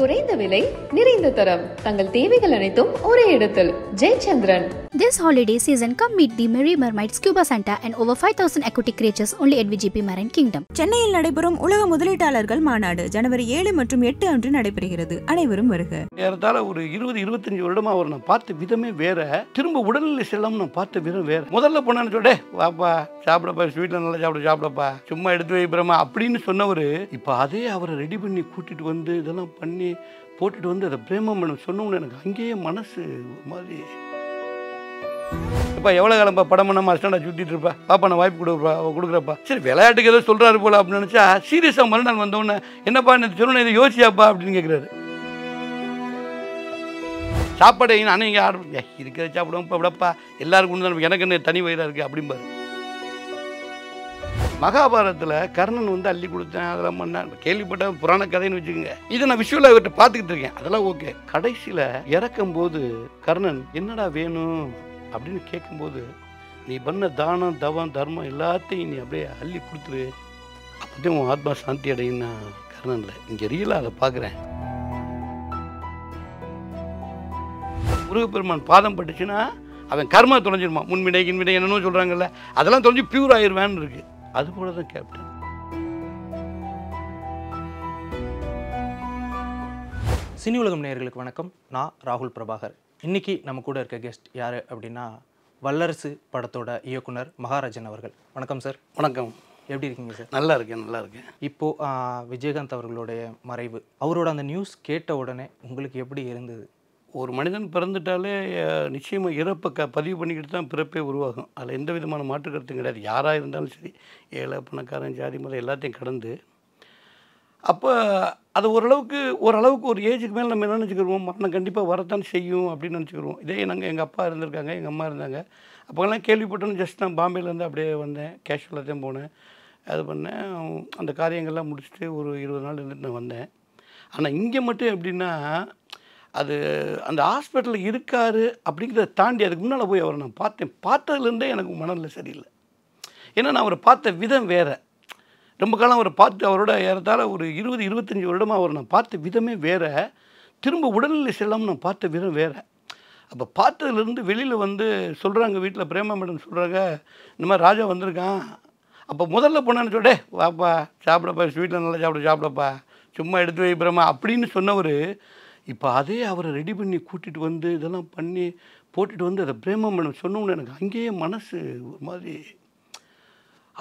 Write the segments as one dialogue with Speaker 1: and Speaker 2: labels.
Speaker 1: குறைந்த விலை நிறைந்த தரம். தங்கள் தேவைகள் அனைத்தும் ஒரே இடத்தில். Jayachandran.
Speaker 2: This holiday season, come meet the Merry Mermaid Scuba Santa and over 5,000 aquatic creatures only at VGP Marine Kingdom.
Speaker 3: சென்னையில் நடைபெறும் உலக முதலீட்டாளர்கள் மாநாடு ஜனவரி ஏழு மற்றும் எட்டு அன்று நடைபெறுகிறது. அனைவரும் வருக.
Speaker 4: ஏறத்தாழ ஒரு இருபது இருபத்தஞ்சு வருடமா அவர் நான் பார்த்த விதமே வேற. திரும்ப உடல்நிலை செல்லாம நான் பார்த்த விதம் வேற. முதல்ல போனான்னு சொல்லே வாப்பா சாப்பிடப்பா ஸ்வீட்ல நல்லா சாப்பிட சாப்பிடப்பா. சும்மா எடுத்து வை பிரமா அப்படின்னு சொன்னவர் இப்போ அதே அவரை ரெடி பண்ணி கூட்டிட்டு வந்து இதெல்லாம் பண்ணி போட்டுட்டு வந்து அதை பிரேமம் பண்ண சொன்னோன்னு எனக்கு அங்கேயே மனசு மாதிரி இப்போ எவ்வளோ காலம்பா படம் நம்ம அஸ்டாண்டாக சுட்டிட்டு இருப்பா? பாப்பா நான் வாய்ப்பு கொடுப்பா கொடுக்குறப்பா சரி விளையாட்டுக்கு ஏதோ சொல்கிறாரு போல அப்படின்னு நினச்சா சீரியஸாக மறுநாள் வந்தோடனே என்னப்பா இந்த சொல்லணும் இதை யோசிச்சாப்பா அப்படின்னு கேட்குறாரு சாப்பாடு அண்ணன் இங்கே ஆர்டர் இருக்கிறத சாப்பிடுவோம் இப்போ விடப்பா. எல்லாருக்கும் ஒன்று தான் எனக்கு என்ன தனி வயிறாக இருக்குது அப்படிம்பாரு. மகாபாரதத்தில் கர்ணன் வந்து அள்ளி கொடுத்தேன் அதெல்லாம் பண்ணேன். கேள்விப்பட்ட புராண கதைன்னு வச்சுக்கோங்க. இதை நான் விஷுவலாக அவர்கிட்ட பார்த்துக்கிட்டு இருக்கேன். அதெல்லாம் ஓகே கடைசியில் இறக்கும் போது கர்ணன் என்னடா வேணும்? அப்படின்னு கேட்கும்போது நீ பண்ண தானம் தவம் தர்மம் எல்லாத்தையும் நீ அப்படியே அள்ளி கொடுத்துரு. அப்படியே உன் ஆத்மா சாந்தி அடையும் நான் இல்லை. இங்கே ரியலாக அதை பார்க்குறேன். முருகப்பெருமான் பாதம் பட்டுச்சுன்னா அவன் கர்மா தொலைஞ்சிருமா? முன்வினை கின்வினை என்னென்னு சொல்கிறாங்கல்ல அதெல்லாம் தொலைஞ்சு பியூர் ஆயிடுவேன்னு இருக்கு. அது போல தான் கேப்டன்
Speaker 5: சினி உலகம் நேயர்களுக்கு வணக்கம். நான் ராகுல் பிரபாகர். இன்னைக்கு நம்ம கூட இருக்க கெஸ்ட் யார் அப்படின்னா வல்லரசு படத்தோட இயக்குனர் மகாராஜன் அவர்கள். வணக்கம் சார்
Speaker 4: வணக்கம்.
Speaker 5: எப்படி இருக்கீங்க சார்
Speaker 4: நல்லா இருக்கேன் நல்லா இருக்கேன்.
Speaker 5: இப்போது விஜயகாந்த் அவர்களுடைய மறைவு அவரோட அந்த நியூஸ் கேட்ட உடனே உங்களுக்கு எப்படி இருந்தது?
Speaker 4: ஒரு மனிதன் பிறந்துட்டாலே அஹ், நிச்சயமா இறப்பை க பதிவு பண்ணிக்கிட்டு தான் பிறப்பே உருவாகும். அதில் எந்த விதமான மாற்று கருத்தும் கிடையாது. யாராக இருந்தாலும் சரி ஏழை பணக்காரன் ஜாதி மதம் எல்லாத்தையும் கடந்து அப்போ அது ஓரளவுக்கு ஓரளவுக்கு ஒரு ஏஜுக்கு மேலே நம்ம என்ன நினச்சிக்கிறோம் மரணம் கண்டிப்பாக வரத்தான் செய்யும் அப்படின்னு நினச்சிக்கிறோம் இதே நாங்கள் எங்கள் அப்பா இருந்திருக்காங்க எங்கள் அம்மா இருந்தாங்க. அப்போல்லாம் கேள்விப்பட்டோன்னு ஜஸ்ட் நான் பாம்பேலேருந்து அப்படியே வந்தேன். கேஷுவலாக தான் போனேன். அது பண்ணேன். அந்த காரியங்கள்லாம் முடிச்சுட்டு ஒரு இருபது நாள் இருந்துட்டு நான் வந்தேன். ஆனால் இங்கே மட்டும் எப்படின்னா அது அந்த ஹாஸ்பிட்டலில் இருக்காரு அப்படிங்கிறத தாண்டி அதுக்கு முன்னால் போய் அவரை நான் பார்த்தேன். பார்த்ததுலேருந்தே எனக்கு மனநிலை சரியில்லை. ஏன்னா நான் அவரை பார்த்த விதம் வேறு. ரொம்ப காலம் அவரை பார்த்து அவரோட ஏறத்தாழ ஒரு இருபது இருபத்தஞ்சி வருடமாக அவரை நான் பார்த்த விதமே வேறு. திரும்ப உடல்நிலை செல்லாமல் நான் பார்த்த விதம் வேறு. அப்போ பார்த்ததுலேருந்து வெளியில் வந்து சொல்கிறாங்க வீட்டில் பிரேமா மேடம் சொல்கிறாங்க இந்த மாதிரி ராஜா வந்திருக்கான். அப்போ முதல்ல போனான்னு சொல்லே வாப்பா சாப்பிடப்பா ஸ்வீட்டில் நல்லா சாப்பிட சாப்பிடப்பா. சும்மா எடுத்து வை அப்படின்னு சொன்னவர் இப்போ அதே அவரை ரெடி பண்ணி கூட்டிகிட்டு வந்து இதெல்லாம் பண்ணி போட்டுட்டு வந்து அதை பிரேமா மேடம் சொன்னோன்னு எனக்கு அங்கேயே மனசு ஒரு மாதிரி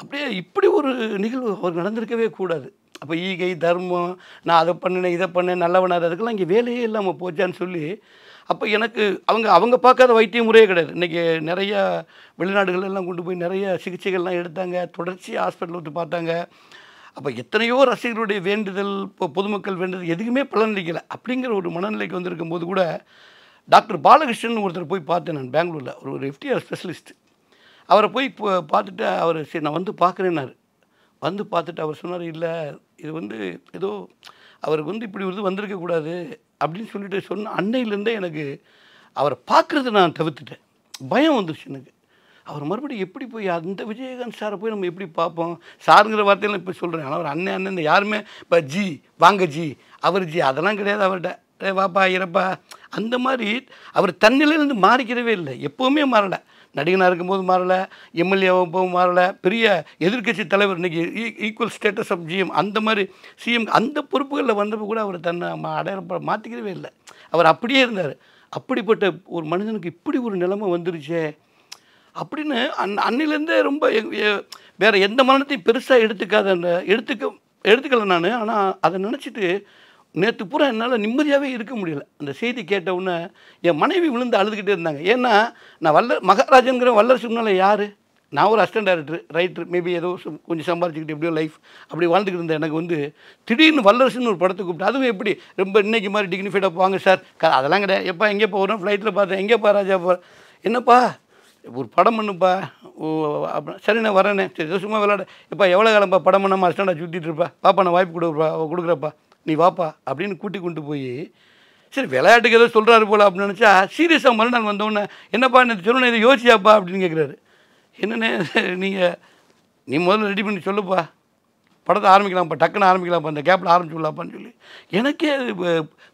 Speaker 4: அப்படியே இப்படி ஒரு நிகழ்வு அவர் நடந்திருக்கவே கூடாது. அப்போ ஈகை தர்மம் நான் அதை பண்ணினேன் இதை பண்ணேன் நல்லவனார் அதுக்கெல்லாம் இங்கே வேலையே இல்லாமல் போச்சான்னு சொல்லி அப்போ எனக்கு அவங்க அவங்க பார்க்காத வைத்திய முறையே கிடையாது. இன்றைக்கி நிறையா வெளிநாடுகளெல்லாம் கொண்டு போய் நிறைய சிகிச்சைகள்லாம் எடுத்தாங்க தொடர்ச்சி ஹாஸ்பிட்டல் வந்து பார்த்தாங்க. அப்போ எத்தனையோ ரசிகர்களுடைய வேண்டுதல் இப்போ பொதுமக்கள் வேண்டுதல் எதுக்குமே பலனளிக்கலை அப்படிங்கிற ஒரு மனநிலைக்கு வந்திருக்கும் போது கூட டாக்டர் பாலகிருஷ்ணன் ஒருத்தர் போய் பார்த்தேன் நான் பெங்களூரில். ஒரு ஒரு எஃப்டிஆர் ஸ்பெஷலிஸ்ட் அவரை போய் பார்த்துட்டு அவர் சரி நான் வந்து பார்க்குறேன்னாரு. வந்து பார்த்துட்டு அவர் சொன்னார் இல்லை இது வந்து ஏதோ அவருக்கு வந்து இப்படி வந்து வந்திருக்கக்கூடாது அப்படின்னு சொல்லிட்டு சொன்ன அன்னையிலேருந்தே எனக்கு அவரை பார்க்குறத நான் தவிர்த்துட்டேன். பயம் வந்துருச்சு எனக்கு. அவர் மறுபடியும் எப்படி போய் அந்த விஜயகாந்த் சாரை போய் நம்ம எப்படி பார்ப்போம்? சாருங்கிற வார்த்தையெல்லாம் இப்போ சொல்கிறேன் ஆனால் அவர் அண்ணன் அண்ணன் யாருமே இப்போ ஜி வாங்க ஜி அவர் ஜி அதெல்லாம் கிடையாது அவர்கிட்ட. ஏ வாப்பா இறப்பா. அந்த மாதிரி அவர் தன்னிலேருந்து மாறிக்கிறவே இல்லை. எப்போவுமே மாறலை. நடிகனாக இருக்கும்போது மாறலை எம்எல்ஏ போகும் மாறலை பெரிய எதிர்க்கட்சி தலைவர் இன்றைக்கி ஈக்குவல் ஸ்டேட்டஸ் ஆஃப் ஜிஎம் அந்த மாதிரி சிஎம் அந்த பொறுப்புகளில் வந்தப்போ கூட அவர் தன்னை ம- மாற்றிக்கிறவே இல்லை. அவர் அப்படியே இருந்தார். அப்படிப்பட்ட ஒரு மனிதனுக்கு இப்படி ஒரு நிலைமை வந்துருச்சே. அப்படின்னு அன் அன்னிலேருந்தே ரொம்ப வேறு எந்த மரணத்தையும் பெருசாக எடுத்துக்காத எடுத்துக்க எடுத்துக்கல நான். ஆனால் அதை நினச்சிட்டு நேற்று பூரா என்னால் நிம்மதியாகவே இருக்க முடியல. அந்த செய்தி கேட்டவுடனே என் மனைவி விழுந்து அழுதுகிட்டே இருந்தாங்க. ஏன்னா நான் வல்ல மகாராஜங்கிற வல்லரசு முன்னால் யார்? நான் ஒரு அசிஸ்டன்ட் டேரக்டர் ரைட்டர் மேபி ஏதோ கொஞ்சம் சம்பாரிச்சுக்கிட்டு எப்படியோ லைஃப் அப்படி வாழ்ந்துக்கிட்டு இருந்தேன் எனக்கு வந்து திடீர்னு வல்லரசுன்னு ஒரு படத்தை கூப்பிட்டு அதுவும் எப்படி? ரொம்ப இன்னைக்கு மாதிரி டிக்னிஃபைடாக வாங்க சார் க- அதெல்லாம் கிடையாது. எப்போ எங்கே போகிறோம் ஃப்ளைட்டில் பார்த்தேன். எங்கேப்பா ராஜா போ என்னப்பா? ஒரு படம் பண்ணுப்பா. ஓ அப்புறம் சரி நான் வரேனே சரி சும்மா விளாட இப்போ எவ்வளோ காலம்ப்பா படம் பண்ணாமல் அசிஸ்டண்டாக சுற்றிட்டு இருப்பா? பாப்பா நான் வாய்ப்பு கொடுப்பா கொடுக்குறப்பா? நீ வாப்பா அப்படின்னு கூட்டி கொண்டு போய் சரி விளையாட்டுக்கு ஏதோ சொல்கிறாரு போல அப்படின்னு நினச்சா சீரியஸாக மறுநாள் வந்தோடனே என்னப்பா இந்த சொல்லணும் இதை யோசிச்சாப்பா அப்படின்னு கேட்குறாரு என்னென்ன நீங்கள் நீ முதல்ல ரெடி பண்ணி சொல்லுப்பா. படத்தை ஆரம்பிக்கலாம்ப்பா டக்குன்னு ஆரம்பிக்கலாம்ப்பா இந்த கேப்பில் ஆரம்பிச்சு விடலாப்பான்னு சொல்லி. எனக்கே அது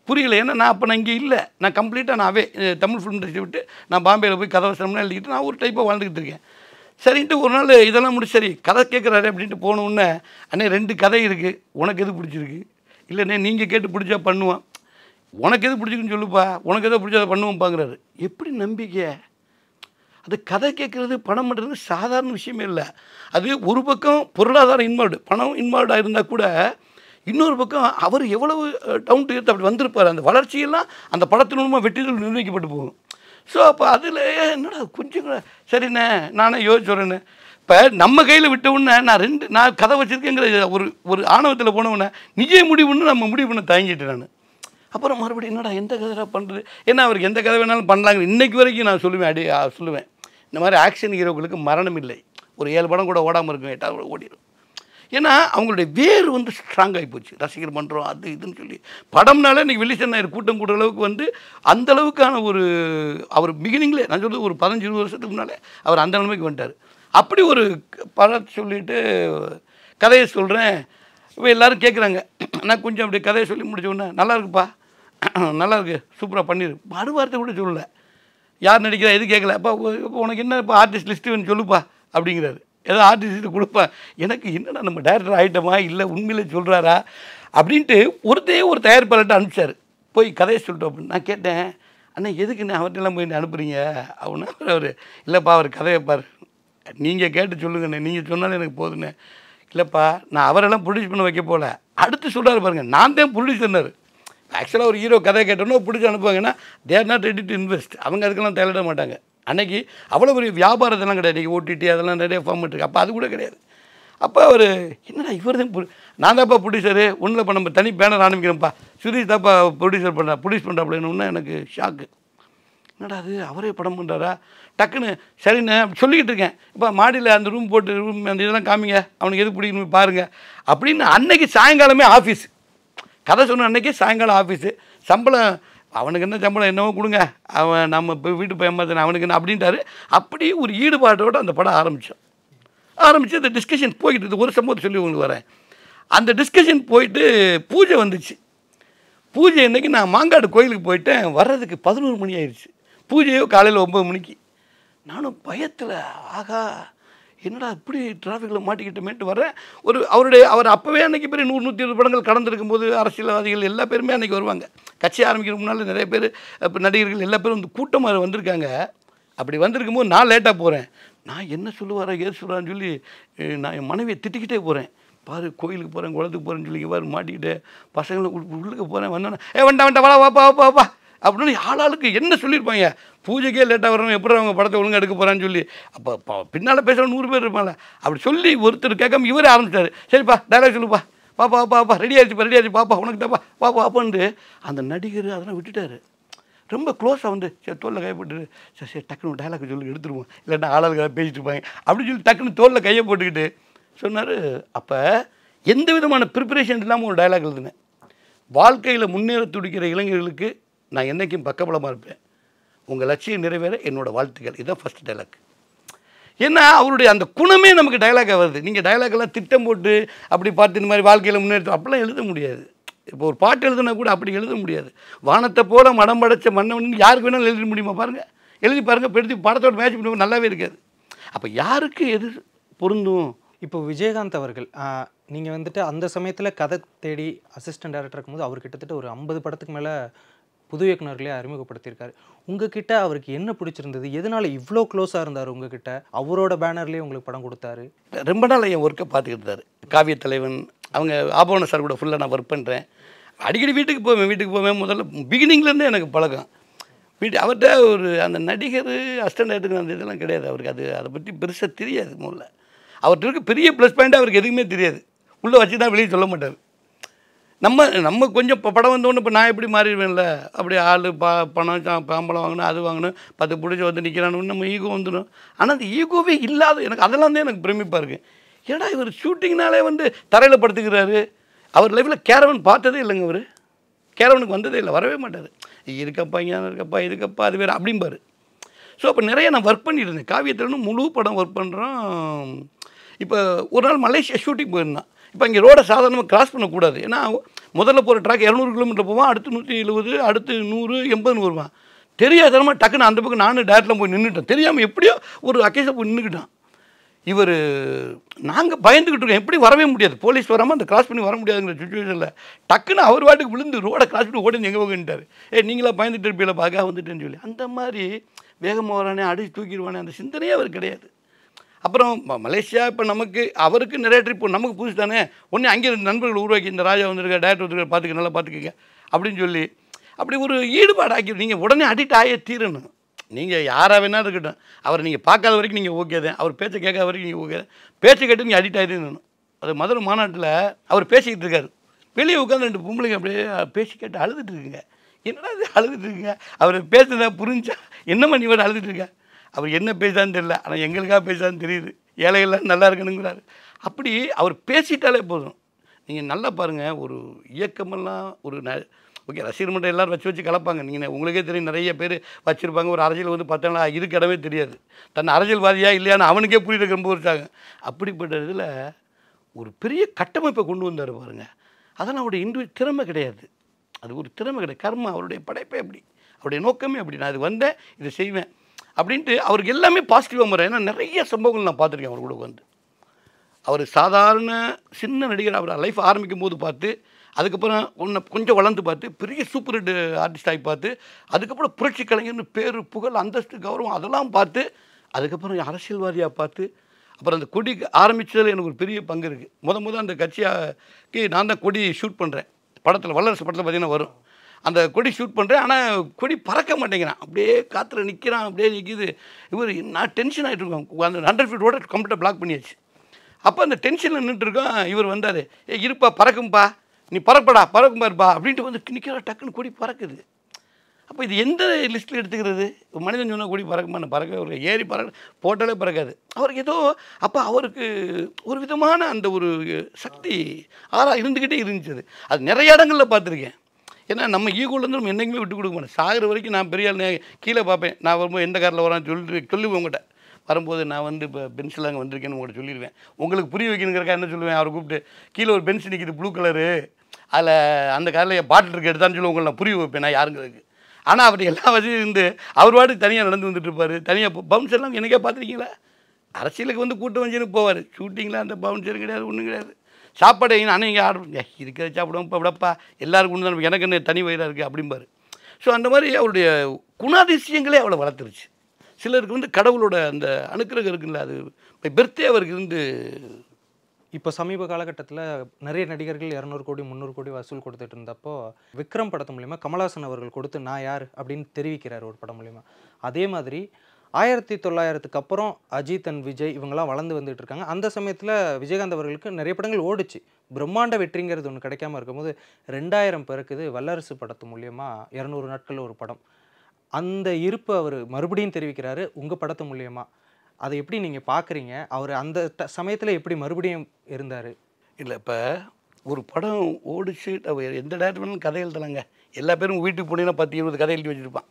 Speaker 4: புரியல. ஏன்னா நான் அப்போ நான் இங்கே இல்லை. நான் கம்ப்ளீட்டாக நான் அவே தமிழ் ஃபிலிம் இண்டஸ்ட்ரி விட்டு நான் பாம்பேயில் போய் கதை வசனம்லாம் எழுதிக்கிட்டு நான் ஒரு டைப்பாக வாழ்ந்துக்கிட்டு இருக்கேன். சரின்ட்டு ஒரு நாள் இதெல்லாம் முடிச்சு சரி கதை கேட்குறாரு அப்படின்ட்டு போன அண்ணே ரெண்டு கதை இருக்குது உனக்கு எது பிடிச்சிருக்கு? இல்லைண்ணே நீங்கள் கேட்டு பிடிச்சா பண்ணுவான். உனக்கு எது பிடிச்சிக்குன்னு சொல்லுப்பா. உனக்கு எதை பிடிச்சதை பண்ணுவோம்ப்பாங்கிறாரு எப்படி நம்பிக்கை? அது கதை கேட்குறது பணம் பண்ணுறது சாதாரண விஷயமே இல்லை. அது ஒரு பக்கம் பொருளாதாரம் இன்வால்வ்டு பணம் இன்வால்வ்டாக இருந்தால் கூட இன்னொரு பக்கம் அவர் எவ்வளவு டவுன் டு அப்படி வந்திருப்பார். அந்த வளர்ச்சியெல்லாம் அந்த படத்தின் மூலமாக வெற்றிகள் நிர்ணயிக்கப்பட்டு போகும். ஸோ அப்போ அதில் என்னடா கொஞ்சம் கூட சரிண்ணே நானே யோசிச்சுறேன்னு இப்போ நம்ம கையில் விட்ட நான் ரெண்டு நான் கதை வச்சுருக்கேங்கிற ஒரு ஒரு ஆணவத்தில் போன நிஜ முடிவுன்னு நம்ம முடிவு பண்ண தயங்கிட்டேன் நான். அப்புறம் மறுபடியும் என்னடா எந்த கதை பண்ணுறது ஏன்னா அவருக்கு எந்த கதை வேணாலும் பண்ணலாங்க. இன்றைக்கு வரைக்கும் நான் சொல்லுவேன் அடி சொல்லுவேன். இந்த மாதிரி ஆக்ஷன் ஹீரோக்களுக்கு மரணம் இல்லை. ஒரு ஏழு படம் கூட ஓடாமல் இருக்கும் எட்டாவது கூட ஓடிடும் ஏன்னா அவங்களுடைய வேர் வந்து ஸ்ட்ராங் ஆகி போச்சு. ரசிகர் பண்ணுறோம் அது இதுன்னு சொல்லி. படம்னால இன்றைக்கி வெளிச்சன் நாயர் கூட்டம் கூடுற அளவுக்கு வந்து அந்த அளவுக்கான ஒரு அவர் பிகினிங்லேயே நான் சொல்கிறது ஒரு பதினஞ்சு இருபது வருஷத்துக்கு முன்னாலே அவர் அந்த நிலைமைக்கு வந்துட்டார். அப்படி ஒரு படம் சொல்லிட்டு கதையை சொல்கிறேன் இப்போ எல்லாரும் கேட்குறாங்க நான் கொஞ்சம் அப்படி கதையை சொல்லி முடிச்ச உடனே நல்லா இருக்குப்பா. நல்லா இருக்கு. சூப்பராக பண்ணிடு மறு வார்த்தை கூட சொல்லலை. யார் நடிக்கிறா எது கேட்கல அப்பா இப்போ உனக்கு என்ன இப்போ ஆர்டிஸ்ட் லிஸ்ட்டு வேணும் சொல்லுப்பா. அப்படிங்கிறாரு. ஏதோ ஆர்டிஸ்ட்டு கொடுப்பேன் எனக்கு என்னடா நம்ம டேரக்டர் ஆகிட்டோமா இல்லை உண்மையிலே சொல்கிறாரா அப்படின்ட்டு ஒருத்தே ஒரு தயாரிப்பாளர்கிட்ட அனுப்பிச்சார். போய் கதையை சொல்லிட்டோம் அப்படின்னு நான் கேட்டேன். அண்ணா எதுக்குண்ணே அவர்கிட்டலாம் போய் அனுப்புறீங்க? அவனா அவர் இல்லைப்பா அவர் கதையை பாரு. நீங்கள் கேட்டு சொல்லுங்கண்ணே. நீங்கள் சொன்னாலும் எனக்கு போதுண்ணே. இல்லைப்பா நான் அவரெல்லாம் ப்ரொடியூஸ் பண்ண வைக்க போல. அடுத்து சொல்கிறாரு பாருங்கள் நான் தான் ப்ரொடியூசர்னாரு ஆக்சுவலாக ஒரு ஹீரோ கதை கேட்டோன்னா பிடிச்சி அனுப்புவாங்கன்னா they're not ready to invest அவங்க அதுக்கெல்லாம் தலையிட மாட்டாங்க. அன்னைக்கு அவ்வளோ பெரிய வியாபாரத்தெல்லாம் கிடையாது. இன்றைக்கி ஓடிடி அதெல்லாம் நிறைய ஃபார்ம் இருக்குது அப்போ அது கூட கிடையாது. அப்போ அவர் என்னடா இவர் தான் நான் தான்ப்பா ப்ரொடியூசரு. ஒன்றில் இப்போ நம்ம தனி பேனர் ஆரம்பிக்கிறோம்ப்பா. சுரீஷ் தான்ப்பா ப்ரொடியூசர் பண்ணுறா ப்ரொடியூஸ் பண்ணுறா அப்படின்னு எனக்கு ஷாக்கு என்னடா அது அவரே படம் பண்ணுறாரா டக்குன்னு சரிண்ணே சொல்லிக்கிட்டு இருக்கேன். இப்போ மாடியில் அந்த ரூம் போட்டு ரூம் அந்த இதெல்லாம் காமிங்க. அவனுக்கு எது பிடிக்கணும் பாருங்க. அப்படின்னு அன்னைக்கு சாயங்காலமே ஆஃபீஸ் கதை சொன்ன அன்னைக்கு சாயங்காலம் ஆஃபீஸு சம்பளம் அவனுக்கு என்ன சம்பளம் என்னவோ கொடுங்க. அவன் நம்ம இப்போ வீட்டு பையன் அவனுக்கு என்ன அப்படின்ட்டாரு. அப்படியே ஒரு ஈடுபாட்டோடு அந்த படம் ஆரம்பித்தோம் ஆரம்பித்து அந்த டிஸ்கஷன் போய்கிட்டு இருந்தது. ஒரு சம்பவத்தை சொல்லி உங்களுக்கு வரேன். அந்த டிஸ்கஷன் போயிட்டு பூஜை வந்துச்சு. பூஜை இன்றைக்கி நான் மாங்காடு கோயிலுக்கு போயிட்டேன். வர்றதுக்கு பதினோரு மணி ஆயிடுச்சு பூஜையோ காலையில் ஒம்பது மணிக்கு. நானும் பயத்தில் ஆகா என்னடா இப்படி டிராஃபிக்கில் மாட்டிக்கிட்டமேட்டு வரேன் ஒரு அவருடைய அவர் அப்போவே அன்றைக்கி பேர் நூறு நூற்றி இருபது படங்கள் கடந்திருக்கும் போது அரசியல்வாதிகள் எல்லா பேருமே அன்றைக்கி வருவாங்க. கட்சி ஆரம்பிக்கிற முன்னால் நிறைய பேர் இப்போ நடிகர்கள் எல்லா பேரும் வந்து கூட்டமாக வந்திருக்காங்க. அப்படி வந்திருக்கும் போது நான் லேட்டாக போகிறேன் நான் என்ன சொல்லுவாரா ஏது சொல்கிறான்னு சொல்லி நான் என் மனைவியை திட்டிக்கிட்டே போகிறேன் பாரு கோயிலுக்கு போகிறேன் குளத்துக்கு போகிறேன்னு சொல்லி பாரு மாட்டிக்கிட்டு பசங்களை உள்ளுக்கு போகிறேன் வந்தோன்னே ஏ வண்டா வண்டா வா வாப்பா வாப்பா வாப்பா அப்படின்னு ஆளாளுக்கு என்ன சொல்லியிருப்பாங்க? பூஜைக்கே லேட்டாக வரணும் எப்படி அவங்க படத்தை ஒழுங்காக எடுக்க போகிறான்னு சொல்லி. அப்போ பின்னால் பேசுகிற நூறு பேர் இருப்பாங்கள அப்படி சொல்லி ஒருத்தர் கேட்காம இவரே ஆரம்பிச்சாரு. சரிப்பா டைலாக் சொல்லுப்பா பாப்பா பாப்பா ரெடி ஆயிடுச்சு ரெடி ஆயிடுச்சு. பாப்பா உனக்கு தாப்பா. பாப்பா பாப்பான்ட்டு அந்த நடிகர் அதெல்லாம் விட்டுட்டாரு. ரொம்ப க்ளோஸாக வந்து சரி தோலில் கைப்பட்டு சரி சரி டக்குன்னு டைலாக் சொல்லி எடுத்துருவோம். இல்லைன்னா ஆளாளுக்காக பேசிட்டு இருப்பாங்க. அப்படின்னு சொல்லி டக்குன்னு தோலில் கையை போட்டுக்கிட்டு சொன்னார். அப்போ எந்த விதமான ப்ரிப்பரேஷன் இல்லாமல் ஒரு டைலாக் எழுதுனேன். வாழ்க்கையில் முன்னேற துடிக்கிற இளைஞர்களுக்கு நான் என்றைக்கும் பக்கபலமாக இருப்பேன். உங்கள் லட்சியம் நிறைவேற என்னோடய வாழ்த்துக்கள். இதுதான் ஃபஸ்ட் டைலாக் ஏன்னா அவருடைய அந்த குணமே நமக்கு டைலாக்காக வருது. நீங்கள் டைலாக்கெல்லாம் திட்டம் போட்டு அப்படி பார்த்து இந்த மாதிரி வாழ்க்கையில் முன்னேற்ற அப்படிலாம் எழுத முடியாது. இப்போ ஒரு பாட்டு எழுதுனா கூட அப்படி எழுத முடியாது. வானத்தை போல மடம் படைச்ச மன்னவன் யாருக்கு வேணாலும் எழுத முடியுமா பாருங்கள் எழுதி பாருங்கள் பெருத்தி படத்தோட மேட்ச் பண்ணுவோம் நல்லாவே இருக்காது. அப்போ யாருக்கு எது பொருந்தும்?
Speaker 5: இப்போ விஜயகாந்த் அவர்கள் நீங்கள் வந்துட்டு அந்த சமயத்தில் கதை தேடி அசிஸ்டன்ட் டேரக்டர் இருக்கும்போது அவர் கிட்டத்தட்ட ஒரு ஐம்பது படத்துக்கு மேலே புது இயக்குநர்களே அறிமுகப்படுத்தியிருக்காரு. உங்ககிட்ட அவருக்கு என்ன பிடிச்சிருந்தது? எதனால இவ்வளோ க்ளோஸாக இருந்தார் உங்ககிட்ட? அவரோட பேனர்லேயே உங்களுக்கு படம் கொடுத்தாரு.
Speaker 4: ரொம்ப நாள் என் ஒர்க்கை பார்த்துக்கிட்டு இருந்தார். காவிய தலைவன் அவங்க ஆபவன சார் கூட ஃபுல்லாக நான் ஒர்க் பண்ணுறேன் அடிக்கடி வீட்டுக்கு போவேன் வீட்டுக்கு போவேன். முதல்ல பிகினிங்லேருந்தே எனக்கு பழக்கம். வீட்டு அவர்கிட்ட ஒரு அந்த நடிகர் அசிஸ்டன்ட் அந்த இதெல்லாம் கிடையாது. அவருக்கு அது அதை பற்றி பெருசாக தெரியாது முதல்ல. அவர்கிட்ட இருக்க பெரிய ப்ளஸ் பாயிண்ட் அவருக்கு எதுவுமே தெரியாது. உள்ளே வச்சு தான் வெளியே சொல்ல மாட்டார். நம்ம நம்ம கொஞ்சம் இப்போ படம் வந்தோடனே இப்போ நான் எப்படி மாறிடுவேன்ல? அப்படி ஆள் பா பணம் பாம்பளம் வாங்கணும் அது வாங்கணும் பத்து பிடிச்சி வந்து நிற்கிறானு நம்ம ஈகோ வந்துடும் ஆனால் அந்த ஈகோவே இல்லாத எனக்கு அதெல்லாம் தான் எனக்கு பிரமிப்பாக இருக்குது ஏன்னா இவர் ஷூட்டிங்னாலே வந்து தரையில் படுத்துக்கிறாரு. அவர் லைஃப்பில் கேரவன் பார்த்ததே இல்லைங்க அவர் கேரவனுக்கு வந்ததே இல்லை வரவே மாட்டார். இருக்கப்பா இங்கே இருக்கப்பா? இதுக்கப்பா அது வேறு அப்படிம்பாரு. ஸோ அப்போ நிறைய நான் ஒர்க் பண்ணிட்டு இருந்தேன். முழு படம் ஒர்க் பண்ணுறோம் இப்போ ஒரு நாள் மலேசியா ஷூட்டிங் போயிருந்தான். இப்போ இங்கே ரோடை சாதாரணமாக கிராஸ் பண்ணக்கூடாது. ஏன்னா முதல்ல போகிற ட்ராக் இரநூறு கிலோமீட்டர் போவான் அடுத்து நூற்றி எழுபது அடுத்து நூறு எண்பதுன்னு வருவான். தெரியாதனமாக டக்குன்னு அந்த பக்கம் நானும் டேரக்டில் போய் நின்றுட்டேன் தெரியாமல் எப்படியோ ஒரு அக்கேஷன் போய் நின்றுக்கிட்டான் இவர் நாங்கள் பயந்துக்கிட்டு இருக்கோம். எப்படி வரவே முடியாது. போலீஸ் வராமல் அந்த கிராஸ் பண்ணி வர முடியாதுங்கிற சுச்சுவேஷனில் டக்குன்னு அவர் வாட்டுக்கு விழுந்து ரோடை கிராஸ் பண்ணி ஓடி எங்கே போகின்றார் ஏ நீங்களா பயந்துட்டு இருப்பீங்களா? பாக்கா வந்துட்டேன்னு சொல்லி. அந்த மாதிரி வேகமாக வரானே அடிச்சு தூக்கிடுவானே அந்த சிந்தனையே அவர் கிடையாது. அப்புறம் மலேசியா இப்போ நமக்கு அவருக்கு நிறைய ட்ரிப் நமக்கு புதுசு தானே? ஒன்று அங்கேருந்து நண்பர்கள் உருவாக்கி இந்த ராஜா வந்திருக்க டேரக்டர் வந்திருக்க பார்த்துக்க நல்லா பார்த்துக்கங்க. அப்படின்னு சொல்லி அப்படி ஒரு ஈடுபாடு ஆக்கி நீங்கள் உடனே அடிக்ட் ஆகிய தீரணும். நீங்கள் யாராக வேணாலும் இருக்கட்டும். அவரை நீங்கள் பார்க்காத வரைக்கும் நீங்கள் ஓகே தான். அவர் பேச்சை கேட்காத வரைக்கும் நீங்கள் ஓகே பேச்சை கேட்டு நீங்கள் அடிக்ட் ஆகிருந்தணும் அது மதுரை மாநாட்டில் அவர் பேசிக்கிட்டு இருக்காரு. வெளியே உட்காந்து ரெண்டு பொம்பளைங்க அப்படியே பேசி கேட்டு அழுதுட்டு இருக்குங்க. என்னடா இது அழுதுட்டு இருக்குங்க? அவர் பேசுனதா புரிஞ்சா என்னம்மா நீ வேறு அழுதுட்டு இருக்க? அவர் என்ன பேசுதான்னு தெரியல ஆனால் எங்களுக்காக பேசுதான்னு தெரியுது. ஏழைகள்லாம் நல்லா இருக்கணுங்கிறாரு. அப்படி அவர் பேசிட்டாலே போதும். நீங்கள் நல்லா பாருங்கள் ஒரு இயக்கமெல்லாம் ஒரு ந ஓகே ரசிகர் மன்றம் எல்லோரும் வச்சு வச்சு கலப்பாங்க. நீங்கள் உங்களுக்கே தெரியும் நிறைய பேர் வச்சுருப்பாங்க. ஒரு அரசியல் வந்து பார்த்தோம்னா இருக்க இடமே தெரியாது. தன் அரசியல்வாதியா இல்லையான்னு அவனுக்கே புரியுது ரொம்ப வருஷாங்க அப்படிப்பட்ட இதில் ஒரு பெரிய கட்டமைப்பை கொண்டு வந்தார் பாருங்கள் அதெல்லாம் அவருடைய இன்று திறமை கிடையாது. அது ஒரு திறமை கிடையாது. கர்மா அவருடைய படைப்பே அப்படி. அவருடைய நோக்கமே அப்படி. நான் அது வந்தேன் இதை செய்வேன். அப்படின்ட்டு அவருக்கு எல்லாமே பாசிட்டிவாக முறை ஏன்னா நிறைய சம்பவங்கள் நான் பார்த்துருக்கேன் அவர் கூட வந்து அவர் சாதாரண சின்ன நடிகர் அவர் லைஃப் ஆரம்பிக்கும் போது பார்த்து அதுக்கப்புறம் ஒன்று கொஞ்சம் வளர்ந்து பார்த்து பெரிய சூப்பர் ஹிட் ஆர்டிஸ்ட் ஆகி பார்த்து அதுக்கப்புறம் புரட்சி கலைஞர்னு பேர் புகழ் அந்தஸ்து கௌரவம் அதெல்லாம் பார்த்து அதுக்கப்புறம் அரசியல்வாதியாக பார்த்து அப்புறம் அந்த கொடி ஆரம்பித்ததில் எனக்கு ஒரு பெரிய பங்கு இருக்குது முத முத அந்த கட்சியாக்கு நான் தான் கொடி ஷூட் பண்ணுறேன் படத்தில் வல்லரசு படத்தில் பார்த்தீங்கன்னா வரும். அந்த கொடி ஷூட் பண்ணுறேன் ஆனால் கொடி பறக்க மாட்டேங்கிறான். அப்படியே காற்றுல நிற்கிறான் அப்படியே நிற்கிது இவர் நான் டென்ஷன் ஆகிட்டு இருக்கேன். அந்த ஹண்ட்ரட் ஃபீட் ரோட கம்ப்ளீட்டாக பிளாக் பண்ணியாச்சு. அப்போ அந்த டென்ஷனில் நின்றுருக்கோம் இவர் வந்தார். ஏ இருப்பா பறக்கும்பா. நீ பறப்படா பறக்கும் பாருப்பா. அப்படின்ட்டு வந்து நிற்கிற டக்குன்னு கொடி பறக்குது. அப்போ இது எந்த லிஸ்ட்டில் எடுத்துக்கிறது? மனிதன் சொன்னால் கொடி பறக்குமா? பறக்க ஒரு ஏறி பறக்க போட்டாலே பறக்காது. அவருக்கு ஏதோ அப்போ அவருக்கு ஒரு விதமான அந்த ஒரு சக்தி ஆறாக இருந்துக்கிட்டே இருந்துச்சு அது நிறைய இடங்களில் பார்த்துருக்கேன். ஏன்னா நம்ம ஈகோலேருந்து நம்ம என்றைக்குமே விட்டு கொடுக்க மாட்டேன் சாகிற வரைக்கும் நான் பெரிய ஆள் கீழே பார்ப்பேன். நான் வரும்போது எந்த காரில் வரான்னு சொல்லி சொல்லுவேன் உங்கள்கிட்ட வரும்போது நான் வந்து இப்போ பென்சில் அங்கே வந்திருக்கேன்னு உங்கள்கிட்ட சொல்லிடுவேன் உங்களுக்கு புரிய வைக்கணுங்கிறக்கா என்ன சொல்லுவேன்? அவரை கூப்பிட்டு கீழே ஒரு பென்சில் நிற்கிது ப்ளூ கலரு அதில் அந்த காரில் பாட்டில் இருக்கு எடுத்தான்னு சொல்லி உங்களை நான் புரிய வைப்பேன் நான் யாருங்கிறதுக்கு. ஆனால் அவர் எல்லா வசதியும் இருந்து அவர் பாட்டுக்கு தனியாக நடந்து வந்துட்டு இருப்பார். தனியாக பவுன்ஸ் எல்லாம் எனக்கே பார்த்துருக்கீங்களா? அரசியலுக்கு வந்து கூட்டம் வஞ்சுன்னு போவார். ஷூட்டிங்கில் அந்த பவுன்சரும் கிடையாது ஒன்றும் கிடையாது. சாப்பாடு ஆனால் இங்கே ஆர்டர் பண்ணி இருக்கிற சாப்பிடுவோம் இப்போ விடப்பா எல்லாருக்கும் ஒன்று தான் எனக்கு என்ன தனி வயிறாக இருக்குது அப்படிம்பாரு. ஸோ அந்த மாதிரி அவருடைய குணாதிசயங்களே அவளை வளர்த்துருச்சு. சிலருக்கு வந்து கடவுளோட அந்த அனுக்கிரகம் இருக்குல்ல அது பெர்த்தே அவருக்கு இருந்து
Speaker 5: இப்போ சமீப காலகட்டத்தில் நிறைய நடிகர்கள் இரநூறு கோடி முந்நூறு கோடி வசூல் கொடுத்துட்டு இருந்தப்போ விக்ரம் படத்து மூலிமா கமலாசன் அவர்கள் கொடுத்து நான் யார் அப்படின்னு தெரிவிக்கிறார் ஒரு படம் மூலிமா அதே மாதிரி ஆயிரத்தி தொள்ளாயிரத்துக்கு அப்புறம் அஜித் அண்ட் விஜய் இவங்கெல்லாம் வளர்ந்து வந்துட்டு இருக்காங்க அந்த சமயத்தில் விஜயகாந்த் அவர்களுக்கு நிறைய படங்கள் ஓடுச்சு. பிரம்மாண்ட வெற்றிங்கிறது ஒன்று கிடைக்காம இருக்கும்போது ரெண்டாயிரம் பிறக்குது. வல்லரசு படத்து மூலியமாக இரநூறு நாட்கள் ஒரு படம். அந்த இருப்பு அவர் மறுபடியும் தெரிவிக்கிறாரு உங்கள் படத்து மூலியமாக அதை எப்படி நீங்கள் பார்க்குறீங்க அவர் அந்த சமயத்தில் எப்படி மறுபடியும் இருந்தார்?
Speaker 4: இல்லை இப்போ ஒரு படம் ஓடிச்சு எந்த டேரக்டர் வேணாலும் கதை எழுதலாங்க. எல்லா பேரும் வீட்டுக்கு போனீங்கன்னா பத்து இருபது கதை எழுதி வச்சுருப்பான்.